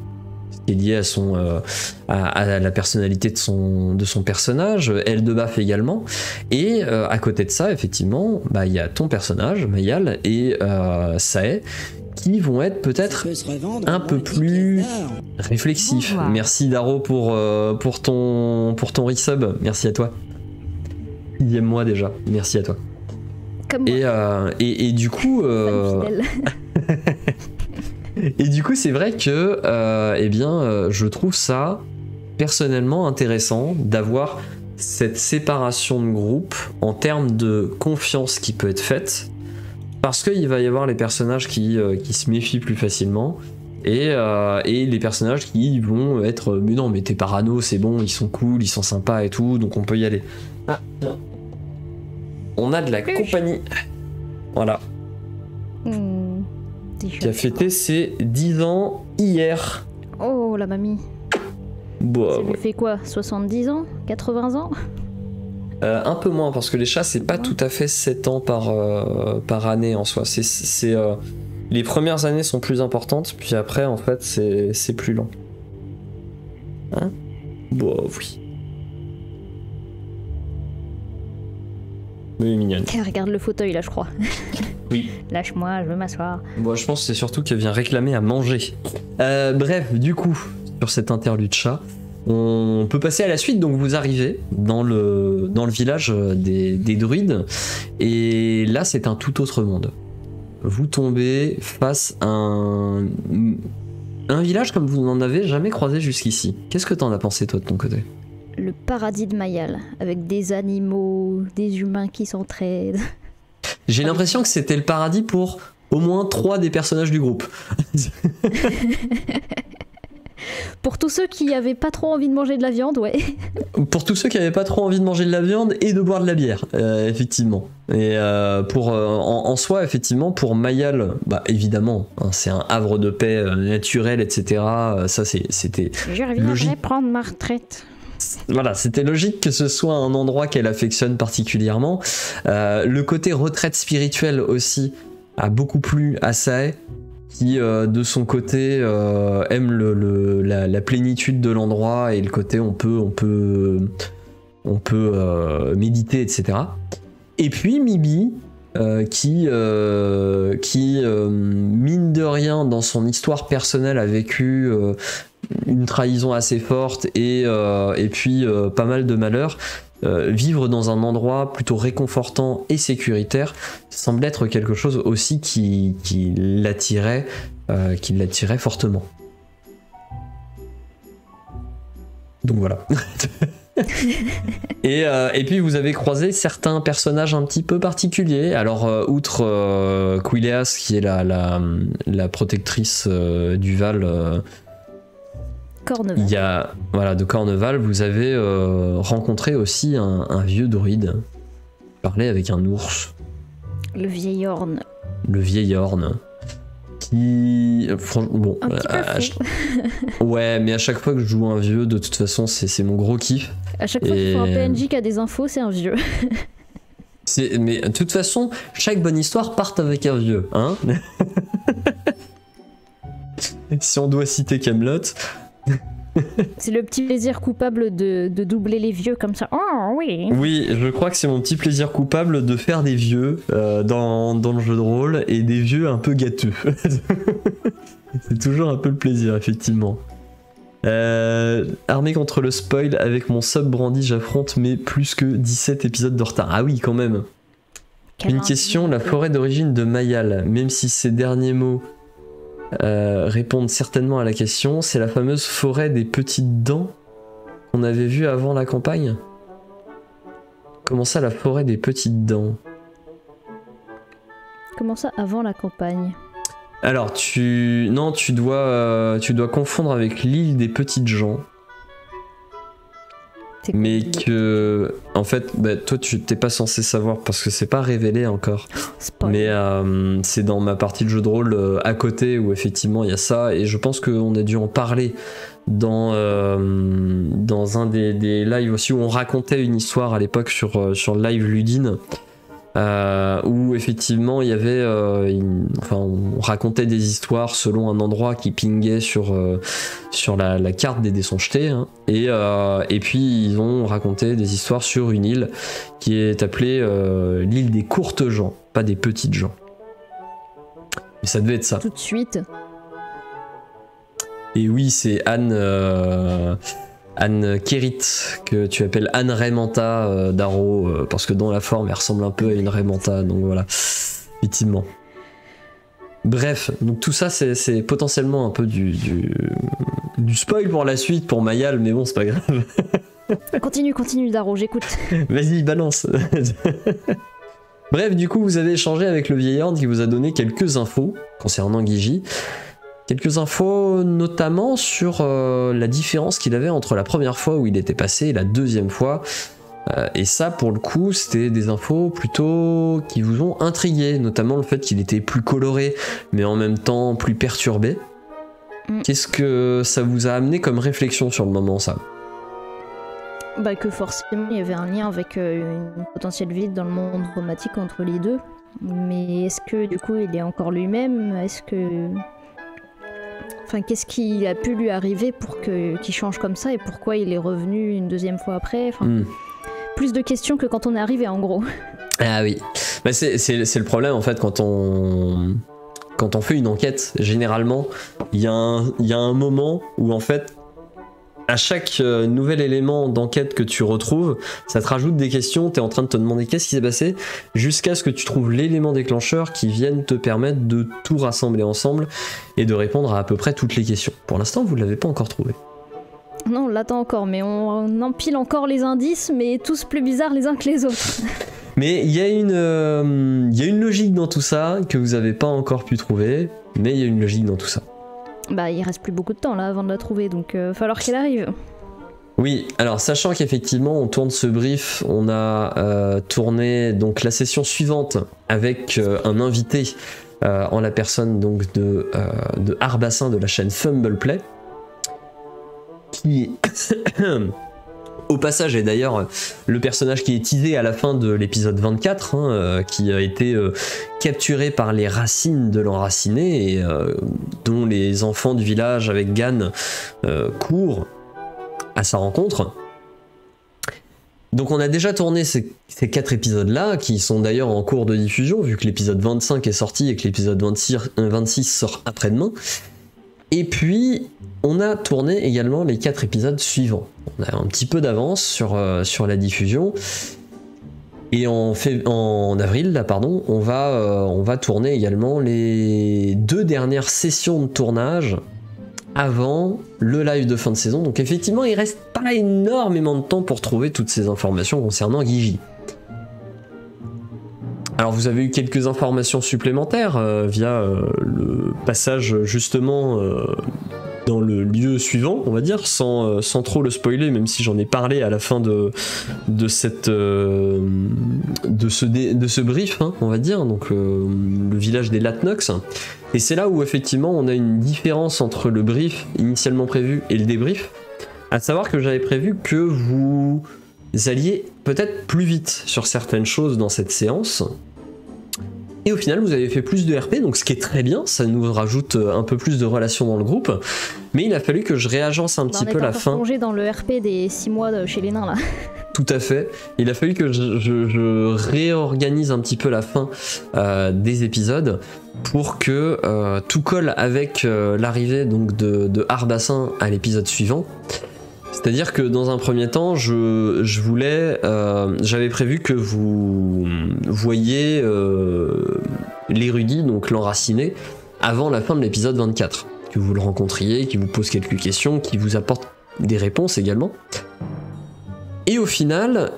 ce qui est lié à son euh, à, la personnalité de son de son personnage elle de Baf également et à côté de ça effectivement bah il y a ton personnage Mayal et Sae qui vont être peut-être un peu plus réflexifs. Merci Daro pour, euh, pour, ton, pour ton resub, merci à toi. Sixième mois déjà, merci à toi. et, euh, et, du coup... Euh, et du coup c'est vrai que eh bien, je trouve ça personnellement intéressant d'avoir cette séparation de groupe en termes de confiance qui peut être faite parce qu'il va y avoir les personnages qui, euh, qui se méfient plus facilement. Et, euh, et, les personnages qui vont être mais non mais t'es parano c'est bon ils sont cool ils sont sympas et tout donc on peut y aller. Ah, on a de la compagnie. Voilà. Hmm, qui a fêté ses 10 ans hier. Oh la mamie. Bon, ça fait quoi? 70 ans? 80 ans? Euh, un peu moins, parce que les chats, c'est pas tout à fait 7 ans par, euh, par année en soi. C'est, euh, les premières années sont plus importantes, puis après, en fait, c'est, plus lent. Hein? Bon, oui. Oui, mignonne. regarde le fauteuil là, je crois. Oui. Lâche-moi, je veux m'asseoir. Bon, je pense que c'est surtout qu'elle vient réclamer à manger. bref, du coup, sur cet interlude chat, on peut passer à la suite, donc vous arrivez dans le, dans le village des, druides, et là c'est un tout autre monde. Vous tombez face à un, un village comme vous n'en avez jamais croisé jusqu'ici. Qu'est-ce que t'en as pensé toi de ton côté? Le paradis de Mayal, avec des animaux, des humains qui s'entraident. J'ai l'impression que c'était le paradis pour au moins trois des personnages du groupe. Pour tous ceux qui n'avaient pas trop envie de manger de la viande, ouais. Pour tous ceux qui n'avaient pas trop envie de manger de la viande et de boire de la bière, euh, effectivement. Et euh, pour euh, en, soi, effectivement, pour Mayal, bah évidemment, hein, c'est un havre de paix naturel, etc. Ça, c'était Je prendre ma retraite. Voilà, c'était logique que ce soit un endroit qu'elle affectionne particulièrement. le côté retraite spirituelle aussi a beaucoup plu à Sae qui euh, de son côté euh, aime la, plénitude de l'endroit et le côté on peut on peut on peut euh, méditer etc et puis Mibi qui qui mine de rien dans son histoire personnelle a vécu une trahison assez forte et, et puis pas mal de malheurs euh, vivre dans un endroit plutôt réconfortant et sécuritaire semble être quelque chose aussi qui, l'attirait euh, qui l'attirait fortement. Donc voilà. Euh, et, puis vous avez croisé certains personnages un petit peu particuliers. Alors, outre Quileas, qui est la, la, la protectrice du Val Corneval. Il y a, voilà, de Corneval, vous avez euh, rencontré aussi un, un vieux druide. Parler avec un ours, Le vieil orne. le vieil orne. Qui. euh, fran- Bon, Un petit peu à- à fou. ch- ouais, mais à chaque fois que je joue un vieux, de toute façon, c'est c'est mon gros kiff. À chaque fois qu'il faut un Et- PNJ qui a des infos, c'est un vieux. C'est- Mais de toute façon, chaque bonne histoire part avec un vieux, hein Si on doit citer Camelot, C'est le petit plaisir coupable de, de doubler les vieux comme ça. Oh oui. oui, je crois que c'est mon petit plaisir coupable de faire des vieux euh, dans, dans le jeu de rôle et des vieux un peu gâteux. c'est toujours un peu le plaisir, effectivement. Euh, armé contre le spoil, avec mon sub brandy, j'affronte mais plus que 17 épisodes de retard. Ah oui, quand même. Une question, la forêt d'origine de Mayal, même si ces derniers mots euh, répondent certainement à la question, c'est la fameuse forêt des petites dents qu'on avait vue avant la campagne. Comment ça, la forêt des petites dents? Comment ça, avant la campagne? Alors, tu... Non, tu dois, euh, tu dois confondre avec l'île des petites gens, mais que... En fait, bah, toi, tu t'es pas censé savoir parce que c'est pas révélé encore. Spoil. Mais euh, c'est dans ma partie de jeu de rôle euh, à côté où effectivement il y a ça et je pense qu'on a dû en parler dans, euh, dans un des, des lives aussi où on racontait une histoire à l'époque sur, euh, sur le live Ludine euh, où effectivement il y avait euh, une- enfin on racontait des histoires selon un endroit qui pingait sur, euh, sur la, la carte des dés sont jetés hein. et, et puis ils ont raconté des histoires sur une île qui est appelée l'île des courtes gens, pas des petites gens. Mais ça devait être ça. Tout de suite. Et oui, c'est Anne, Anne Kérit, que tu appelles Anne Raymanta euh, d'Arrow, euh, parce que dans la forme, elle ressemble un peu à une Raymanta, donc voilà, effectivement. Bref, donc tout ça, c'est potentiellement un peu du, du, du spoil pour la suite, pour Mayal, mais bon, c'est pas grave. Continue, continue, Daro, j'écoute. Vas-y, balance. Bref, du coup, vous avez échangé avec le vieillard qui vous a donné quelques infos concernant Guigi. Quelques infos notamment sur euh, la différence qu'il avait entre la première fois où il était passé et la deuxième fois. Euh, et ça, pour le coup, c'était des infos plutôt qui vous ont intrigué, notamment le fait qu'il était plus coloré, mais en même temps plus perturbé. Mm. Qu'est-ce que ça vous a amené comme réflexion sur le moment, ça? Bah que forcément il y avait un lien avec euh, une potentielle vide dans le monde romantique entre les deux. Mais est-ce que du coup il est encore lui-même? Est-ce que... Enfin qu'est-ce qui a pu lui arriver pour qu'il change comme ça et pourquoi il est revenu une deuxième fois après enfin, Hmm. Plus de questions que quand on est arrivé en gros. Ah oui, bah c'est, le problème en fait quand on quand on fait une enquête. Généralement, il y, a un- il y a un moment où en fait, à chaque euh, nouvel élément d'enquête que tu retrouves, ça te rajoute des questions. Tu es en train de te demander qu'est-ce qui s'est passé, jusqu'à ce que tu trouves l'élément déclencheur qui vienne te permettre de tout rassembler ensemble et de répondre à à peu près toutes les questions. Pour l'instant, vous ne l'avez pas encore trouvé. Non, on l'attend encore, mais on, empile encore les indices, mais tous plus bizarres les uns que les autres. Mais il y, a une, euh, il y a une logique dans tout ça que vous n'avez pas encore pu trouver, mais il y a une logique dans tout ça. Bah il reste plus beaucoup de temps là avant de la trouver, donc euh, falloir qu'elle arrive. Oui, alors sachant qu'effectivement on tourne ce brief, on a euh, tourné donc la session suivante avec euh, un invité euh, en la personne donc de, de Arbassin de la chaîne Fumble Play, qui au passage est d'ailleurs le personnage qui est teasé à la fin de l'épisode 24, hein, euh, qui a été euh, capturé par les racines de l'enraciné et euh, dont les enfants du village avec euh, courent à sa rencontre. Donc on a déjà tourné ces, ces quatre épisodes-là, qui sont d'ailleurs en cours de diffusion, vu que l'épisode 25 est sorti et que l'épisode 26, euh, 26 sort après-demain. Et puis, on a tourné également les quatre épisodes suivants. On a un petit peu d'avance sur, euh, sur la diffusion. Et en, en avril, là, pardon, on va, euh, on va tourner également les deux dernières sessions de tournage avant le live de fin de saison. Donc effectivement, il reste pas énormément de temps pour trouver toutes ces informations concernant Guigi. Alors vous avez eu quelques informations supplémentaires euh, via euh, le passage justement euh, dans le lieu suivant, on va dire, sans, sans trop le spoiler, même si j'en ai parlé à la fin de, de, cette, de, ce, de ce brief, hein, on va dire, donc le village des Latnox. Et c'est là où effectivement on a une différence entre le brief initialement prévu et le débrief. À savoir que j'avais prévu que vous alliez peut-être plus vite sur certaines choses dans cette séance. Et au final, vous avez fait plus de RP, donc ce qui est très bien, ça nous rajoute un peu plus de relations dans le groupe. Mais il a fallu que je réagence un bah, petit peu la fin. On dans le RP des 6 mois chez les nains là. Tout à fait. Il a fallu que je, réorganise un petit peu la fin euh, des épisodes pour que euh, tout colle avec euh, l'arrivée donc de, de à l'épisode suivant. C'est-à-dire que dans un premier temps, je, voulais, euh, j'avais prévu que vous voyiez euh, l'érudit, donc l'enraciné, avant la fin de l'épisode 24. Que vous le rencontriez, qui vous pose quelques questions, qui vous apporte des réponses également. Et au final,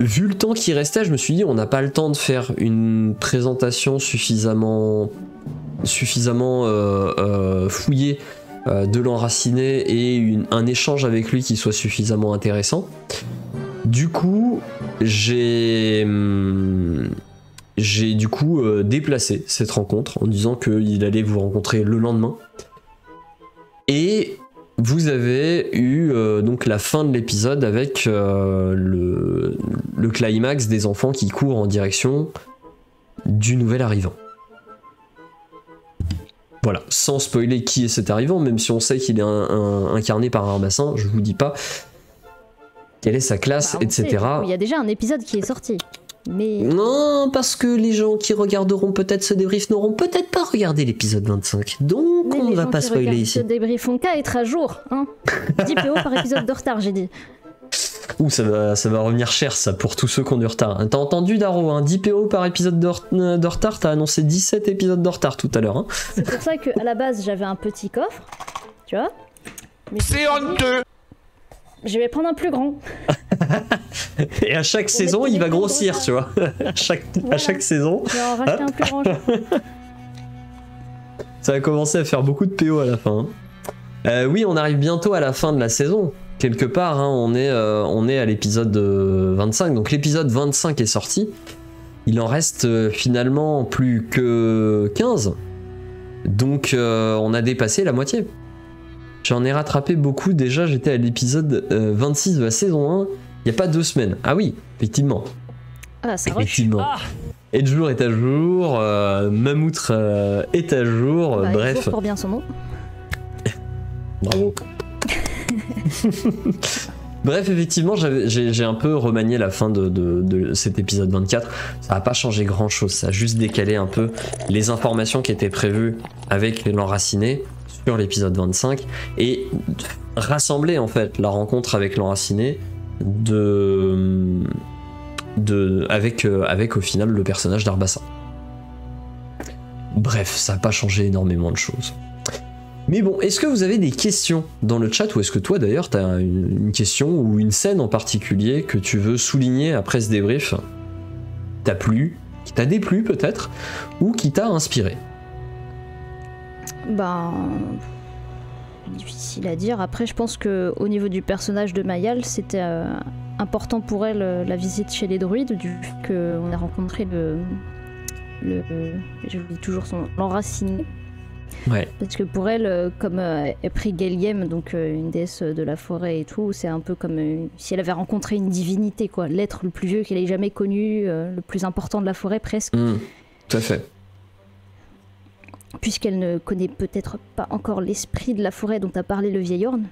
vu le temps qui restait, je me suis dit on n'a pas le temps de faire une présentation suffisamment, suffisamment euh, fouillée euh, de l'enraciner et un échange avec lui qui soit suffisamment intéressant. Du coup, j'ai hum, du coup euh, déplacé cette rencontre en disant qu'il allait vous rencontrer le lendemain. Et vous avez eu euh, donc la fin de l'épisode avec le climax des enfants qui courent en direction du nouvel arrivant. Voilà, sans spoiler qui est cet arrivant, même si on sait qu'il est incarné par un bassin, je vous dis pas quelle est sa classe, bah, etc. Il y a déjà un épisode qui est sorti. Mais... Non, parce que les gens qui regarderont peut-être ce débrief n'auront peut-être pas regardé l'épisode 25. Donc on ne va pas spoiler ici. Ce débrief ont qu'à être à jour. Hein 10 PO par épisode de retard, j'ai dit. Ouh, ça va, ça va revenir cher, ça, pour tous ceux qui ont du retard. T'as entendu, Daro, hein, 10 PO par épisode de, retard, t'as annoncé 17 épisodes de retard tout à l'heure. Hein. C'est pour ça qu'à la base, j'avais un petit coffre, tu vois. C'est honteux Je vais prendre un plus grand. Et à chaque saison, il va grossir, tu vois. à, chaque, à chaque saison. Je vais en racheter un plus grand. ça va commencer à faire beaucoup de PO à la fin. Hein. Euh, oui, on arrive bientôt à la fin de la saison quelque part, hein, on, est, euh, on est à l'épisode 25. Donc l'épisode 25 est sorti. Il en reste euh, finalement plus que 15. Donc euh, on a dépassé la moitié. J'en ai rattrapé beaucoup. Déjà, j'étais à l'épisode 26 de la saison 1, il n'y a pas deux semaines. Ah oui, effectivement. Ah, ça Effectivement. Ah Edgelour est à jour, Mamoutre est à jour, bah, bref. pour bien son nom. Bravo. Bref, effectivement, j'ai un peu remanié la fin de, cet épisode 24. Ça n'a pas changé grand chose, ça a juste décalé un peu les informations qui étaient prévues avec l'enraciné sur l'épisode 25 et rassembler en fait la rencontre avec l'enraciné avec, euh, avec au final le personnage d'Arbassa. Bref, ça n'a pas changé énormément de choses. Mais bon, est-ce que vous avez des questions dans le chat ou est-ce que toi d'ailleurs tu as une, question ou une scène en particulier que tu veux souligner après ce débrief T'as plu, qui t'a déplu peut-être, ou qui t'a inspiré? Ben. Difficile à dire. Après, je pense que au niveau du personnage de Mayal, c'était euh, important pour elle euh, la visite chez les druides, du fait qu'on a rencontré le. le je dis toujours son. l'enraciné parce que pour elle, euh, comme euh, elle pris Geliem, donc euh, une déesse de la forêt et tout, c'est un peu comme si elle avait rencontré une divinité, quoi. L'être le plus vieux qu'elle ait jamais connu, le plus important de la forêt presque. Mmh, tout à fait. Puisqu'elle ne connaît peut-être pas encore l'esprit de la forêt dont a parlé le vieil Orne.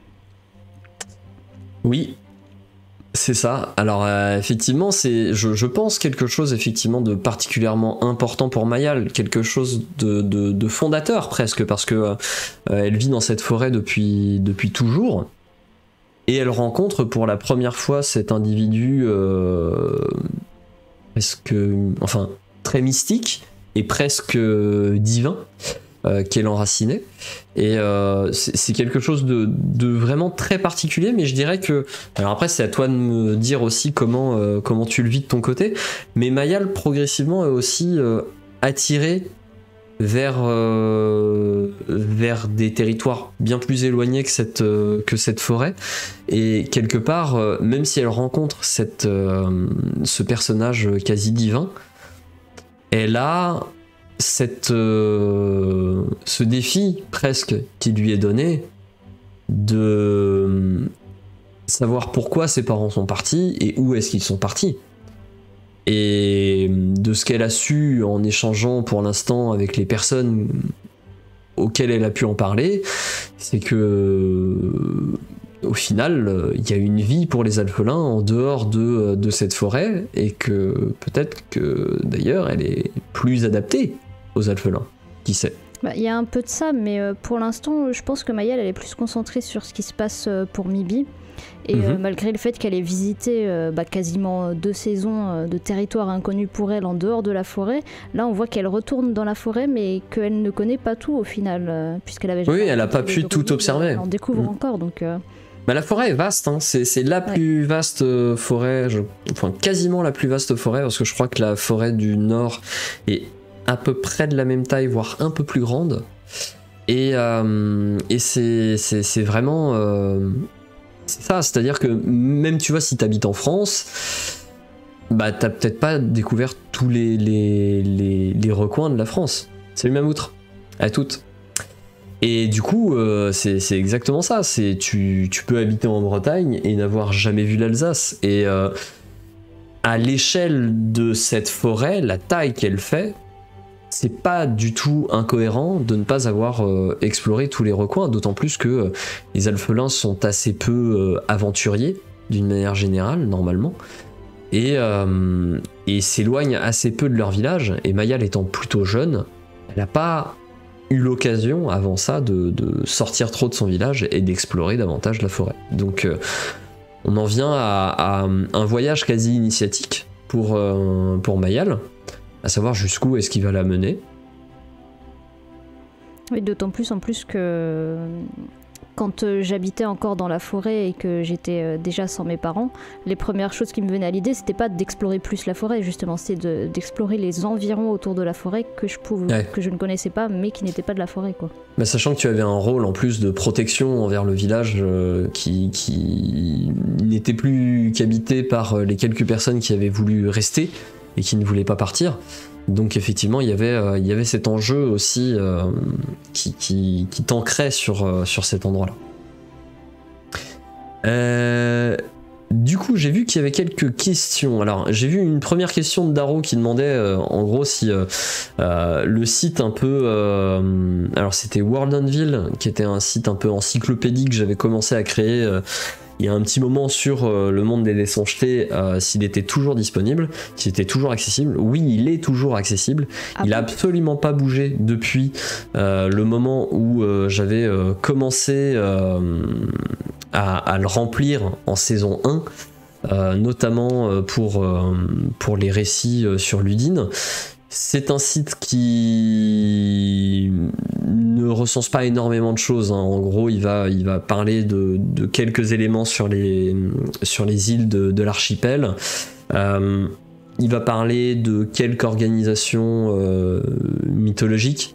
Oui, c'est ça. Alors euh, effectivement, c'est, je, pense quelque chose effectivement de particulièrement important pour Mayal, quelque chose de, fondateur presque, parce que euh, elle vit dans cette forêt depuis depuis toujours, et elle rencontre pour la première fois cet individu euh, presque, enfin très mystique et presque divin. Euh, qui est l'enraciné. Et euh, c'est quelque chose de, vraiment très particulier, mais je dirais que. Alors après, c'est à toi de me dire aussi comment, euh, comment tu le vis de ton côté. Mais Mayal, progressivement, est aussi attiré vers, euh, vers des territoires bien plus éloignés que cette, euh, que cette forêt. Et quelque part, euh, même si elle rencontre cette, ce personnage quasi divin, elle a cette, ce défi presque qui lui est donné de savoir pourquoi ses parents sont partis et où est-ce qu'ils sont partis. Et de ce qu'elle a su en échangeant pour l'instant avec les personnes auxquelles elle a pu en parler, c'est que au final, il y a une vie pour les alphelins en dehors de, de cette forêt et que peut-être que d'ailleurs elle est plus adaptée aux alphelins. Qui sait bah, il y a un peu de ça, mais euh, pour l'instant, je pense que Mayel elle est plus concentrée sur ce qui se passe euh, pour Mibi. Et euh, mhm. malgré le fait qu'elle ait visité euh, bah, quasiment deux saisons euh, de territoire inconnu pour elle en dehors de la forêt, là on voit qu'elle retourne dans la forêt mais qu'elle ne connaît pas tout au final, puisqu'elle avait... Oui, elle n'a pas pu tout observer. On découvre mhm. encore donc... Bah, la forêt est vaste, hein. c'est la plus vaste forêt, enfin quasiment la plus vaste forêt, parce que je crois que la forêt du nord est à peu près de la même taille, voire un peu plus grande. Et, et c'est vraiment c'est ça, c'est-à-dire que même tu vois, si tu habites en France, bah t'as peut-être pas découvert tous les, les, recoins de la France. C'est le même outre, à toutes. Et du coup, euh, c'est exactement ça. C'est tu, tu, peux habiter en Bretagne et n'avoir jamais vu l'Alsace. Et euh, à l'échelle de cette forêt, la taille qu'elle fait, c'est pas du tout incohérent de ne pas avoir euh, exploré tous les recoins, d'autant plus que euh, les alphelins sont assez peu euh, aventuriers, d'une manière générale, normalement, et, s'éloignent assez peu de leur village, et Mayal étant plutôt jeune, elle n'a pas eu l'occasion avant ça de, sortir trop de son village et d'explorer davantage la forêt. Donc on en vient à, un voyage quasi initiatique pour, pour Mayal, à savoir jusqu'où est-ce qu'il va la mener. Oui, d'autant plus en plus que quand euh, j'habitais encore dans la forêt et que j'étais euh, déjà sans mes parents, les premières choses qui me venaient à l'idée, c'était pas d'explorer plus la forêt, justement, c'était d'explorer les environs autour de la forêt que je pouvais, que je ne connaissais pas, mais qui n'étaient pas de la forêt, quoi. Mais sachant que tu avais un rôle en plus de protection envers le village euh, qui, qui n'était plus qu'habité par les quelques personnes qui avaient voulu rester, et qui ne voulait pas partir. Donc effectivement, il y avait, euh, il y avait cet enjeu aussi euh, qui, t'ancrait sur, euh, cet endroit-là. du coup, j'ai vu qu'il y avait quelques questions. Alors, j'ai vu une première question de Daro qui demandait en gros si le site un peu... alors, c'était World qui était un site un peu encyclopédique que j'avais commencé à créer il y a un petit moment sur euh, le monde des dessins jetés euh, s'il était toujours disponible, s'il était toujours accessible. Oui, il est toujours accessible. Ah il a absolument pas bougé depuis euh, le moment où j'avais commencé à, le remplir en saison 1. notamment pour, pour les récits sur Ludine. C'est un site qui ne recense pas énormément de choses. Hein. En gros, il va, parler de, quelques éléments sur les, îles de, l'archipel. Euh, il va parler de quelques organisations euh, mythologiques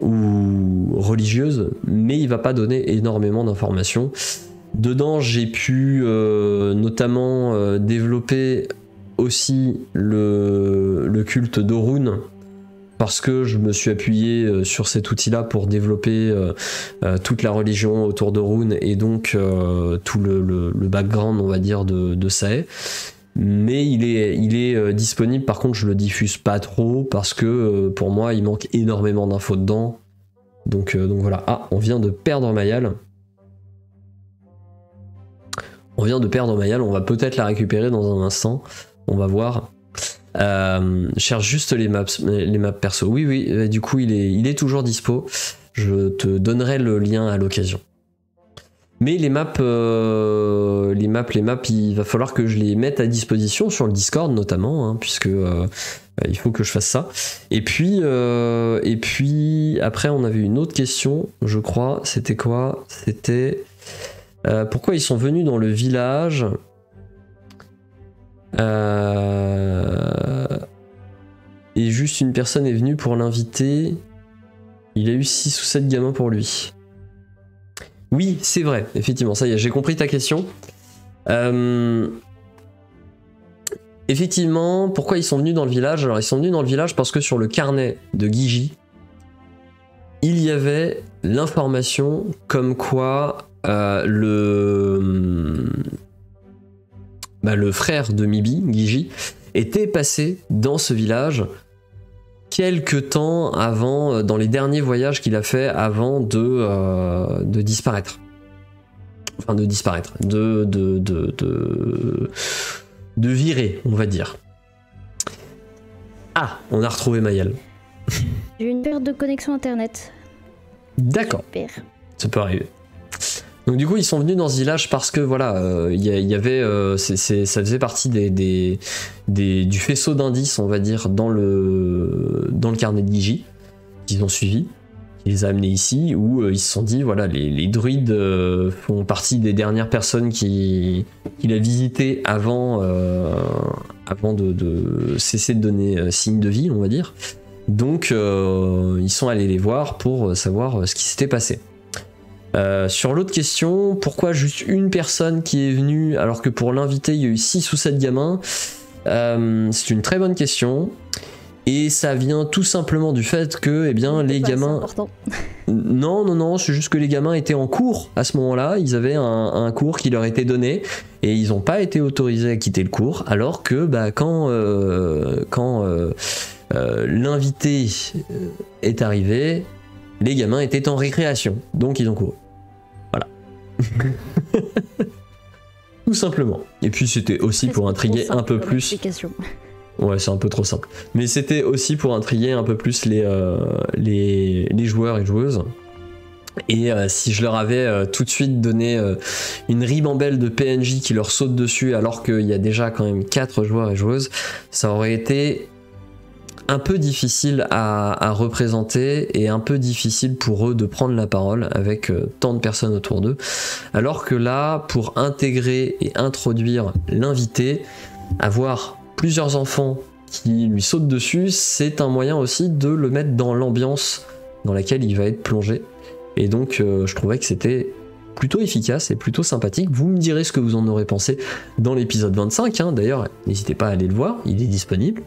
ou religieuses, mais il va pas donner énormément d'informations. Dedans, j'ai pu euh, notamment développer aussi le, culte d'Orun parce que je me suis appuyé euh, sur cet outil-là pour développer euh, euh, toute la religion autour d'Orun et donc tout le, background, on va dire, de, de Sae. Mais il est, il est disponible, par contre, je le diffuse pas trop parce que pour moi, il manque énormément d'infos dedans. Donc, donc voilà. Ah, on vient de perdre Mayal. On vient de perdre Mayal, on va peut-être la récupérer dans un instant. On va voir. Euh, cherche juste les maps, les maps perso. Oui, oui, du coup, il est, toujours dispo. Je te donnerai le lien à l'occasion. Mais les maps, euh, les maps, les maps, il va falloir que je les mette à disposition sur le Discord notamment, hein, puisque euh, il faut que je fasse ça. Et puis après, on avait une autre question, je crois. C'était quoi? C'était pourquoi ils sont venus dans le village? Euh, et juste une personne est venue pour l'inviter. Il a eu 6 ou 7 gamins pour lui. Oui, c'est vrai, effectivement, ça y est, j'ai compris ta question. Euh, effectivement, pourquoi ils sont venus dans le village? Alors, ils sont venus dans le village parce que sur le carnet de Guigi, il y avait l'information comme quoi euh, le, bah, le frère de Mibi, Guigi, était passé dans ce village quelques temps avant, euh, dans les derniers voyages qu'il a fait avant de, euh, de disparaître. Enfin, de disparaître. De, de, de, de, de virer, on va dire. Ah, on a retrouvé Mayel. J'ai une perte de connexion internet. D'accord. Ça peut arriver. Donc du coup, ils sont venus dans ce village parce que voilà, euh, il y, avait, euh, ça faisait partie des, du faisceau d'indices, on va dire, dans le dans le carnet de Gigi qu'ils ont suivi, qui les a amenés ici, où euh, ils se sont dit voilà, les, druides euh, font partie des dernières personnes qui qu'il a visitées avant euh, avant de, de cesser de donner euh, signe de vie, on va dire. Donc euh, ils sont allés les voir pour euh, savoir euh, ce qui s'était passé. Euh, sur l'autre question, pourquoi juste une personne qui est venue alors que pour l'inviter il y a eu 6 ou 7 gamins Euh, C'est une très bonne question. Et ça vient tout simplement du fait que eh bien, les gamins. important. Non, non, non, c'est juste que les gamins étaient en cours à ce moment-là. Ils avaient un, un cours qui leur était donné et ils n'ont pas été autorisés à quitter le cours. Alors que bah, quand, euh, quand euh, euh, l'invité est arrivé, les gamins étaient en récréation. Donc ils ont couru. Tout simplement. Et puis c'était aussi pour intriguer un peu plus. Ouais, c'est un peu trop simple. Mais c'était aussi pour intriguer un peu plus les, euh, les, les joueurs et joueuses. Et euh, si je leur avais euh, tout de suite donné une ribambelle de PNJ qui leur saute dessus alors qu'il y a déjà quand même 4 joueurs et joueuses, ça aurait été un peu difficile à, représenter et un peu difficile pour eux de prendre la parole avec euh, tant de personnes autour d'eux. Alors que là, pour intégrer et introduire l'invité, avoir plusieurs enfants qui lui sautent dessus, c'est un moyen aussi de le mettre dans l'ambiance dans laquelle il va être plongé. Et donc, euh, je trouvais que c'était plutôt efficace et plutôt sympathique. Vous me direz ce que vous en aurez pensé dans l'épisode 25. hein. D'ailleurs, n'hésitez pas à aller le voir, il est disponible.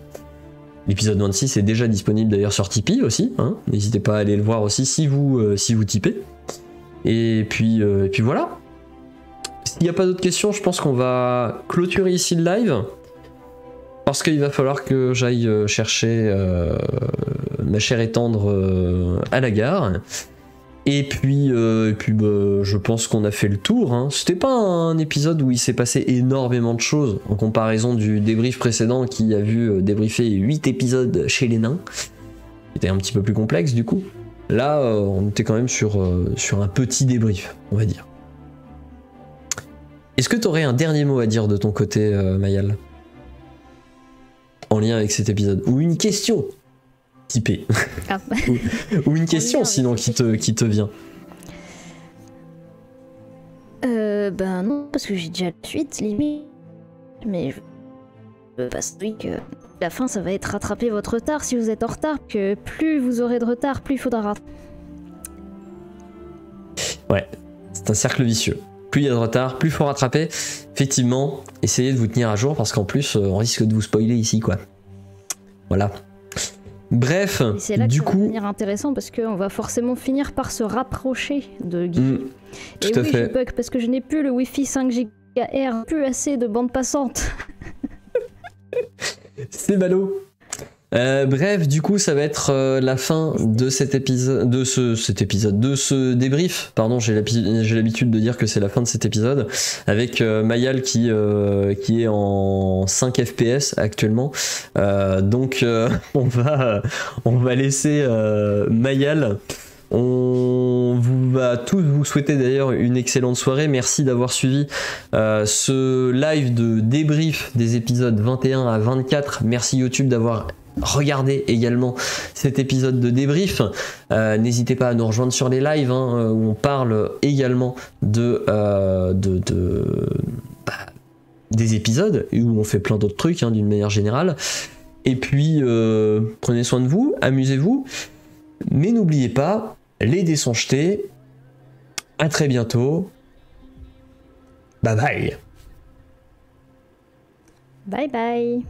L'épisode 26 est déjà disponible d'ailleurs sur Tipeee aussi. hein. N'hésitez pas à aller le voir aussi si vous, euh, si vous typez. Et puis, euh, et puis voilà. S'il n'y a pas d'autres questions, je pense qu'on va clôturer ici le live. Parce qu'il va falloir que j'aille euh, chercher ma chère et tendre à la gare. Et puis, euh, bah, je pense qu'on a fait le tour. hein. C'était pas un épisode où il s'est passé énormément de choses en comparaison du débrief précédent qui a vu euh, débriefer 8 épisodes chez les nains. C'était un petit peu plus complexe du coup. Là, euh, on était quand même sur, sur un petit débrief, on va dire. Est-ce que tu aurais un dernier mot à dire de ton côté, Mayal? En lien avec cet épisode Ou une question typée Ah. Ou une question sinon qui te, qui te vient Euh, ben non, parce que j'ai déjà la suite, limite. Mais je veux pas oui que la fin, ça va être rattraper votre retard si vous êtes en retard. Que plus vous aurez de retard, plus il faudra rattraper. C'est un cercle vicieux. Plus il y a de retard, plus il faut rattraper. Effectivement, essayez de vous tenir à jour parce qu'en plus, euh, on risque de vous spoiler ici, quoi. Voilà. Bref, c'est là que du ça va devenir intéressant parce qu'on va forcément finir par se rapprocher de Guy. hmm, Et à oui, fait. je bug parce que je n'ai plus le Wi-Fi 5 GHz, plus assez de bande passante. c'est ballot. Euh, bref, du coup, ça va être euh, la fin de cet épisode, de ce, cet épisode, de ce débrief. Pardon, j'ai l'habi- j'ai l'habitude de dire que c'est la fin de cet épisode avec euh, Mayal qui euh, qui est en 5 FPS actuellement. Euh, donc, euh, on va on va laisser Mayal. On vous va tous vous souhaiter d'ailleurs une excellente soirée. Merci d'avoir suivi euh, ce live de débrief des épisodes 21 à 24. Merci YouTube d'avoir Regardez également cet épisode de débrief. Euh, n'hésitez pas à nous rejoindre sur les lives hein, euh, où on parle également de, euh, bah, des épisodes et où on fait plein d'autres trucs hein, d'une manière générale. Et puis prenez soin de vous, amusez-vous, mais n'oubliez pas les dés sont jetés. À très bientôt. Bye bye. Bye bye.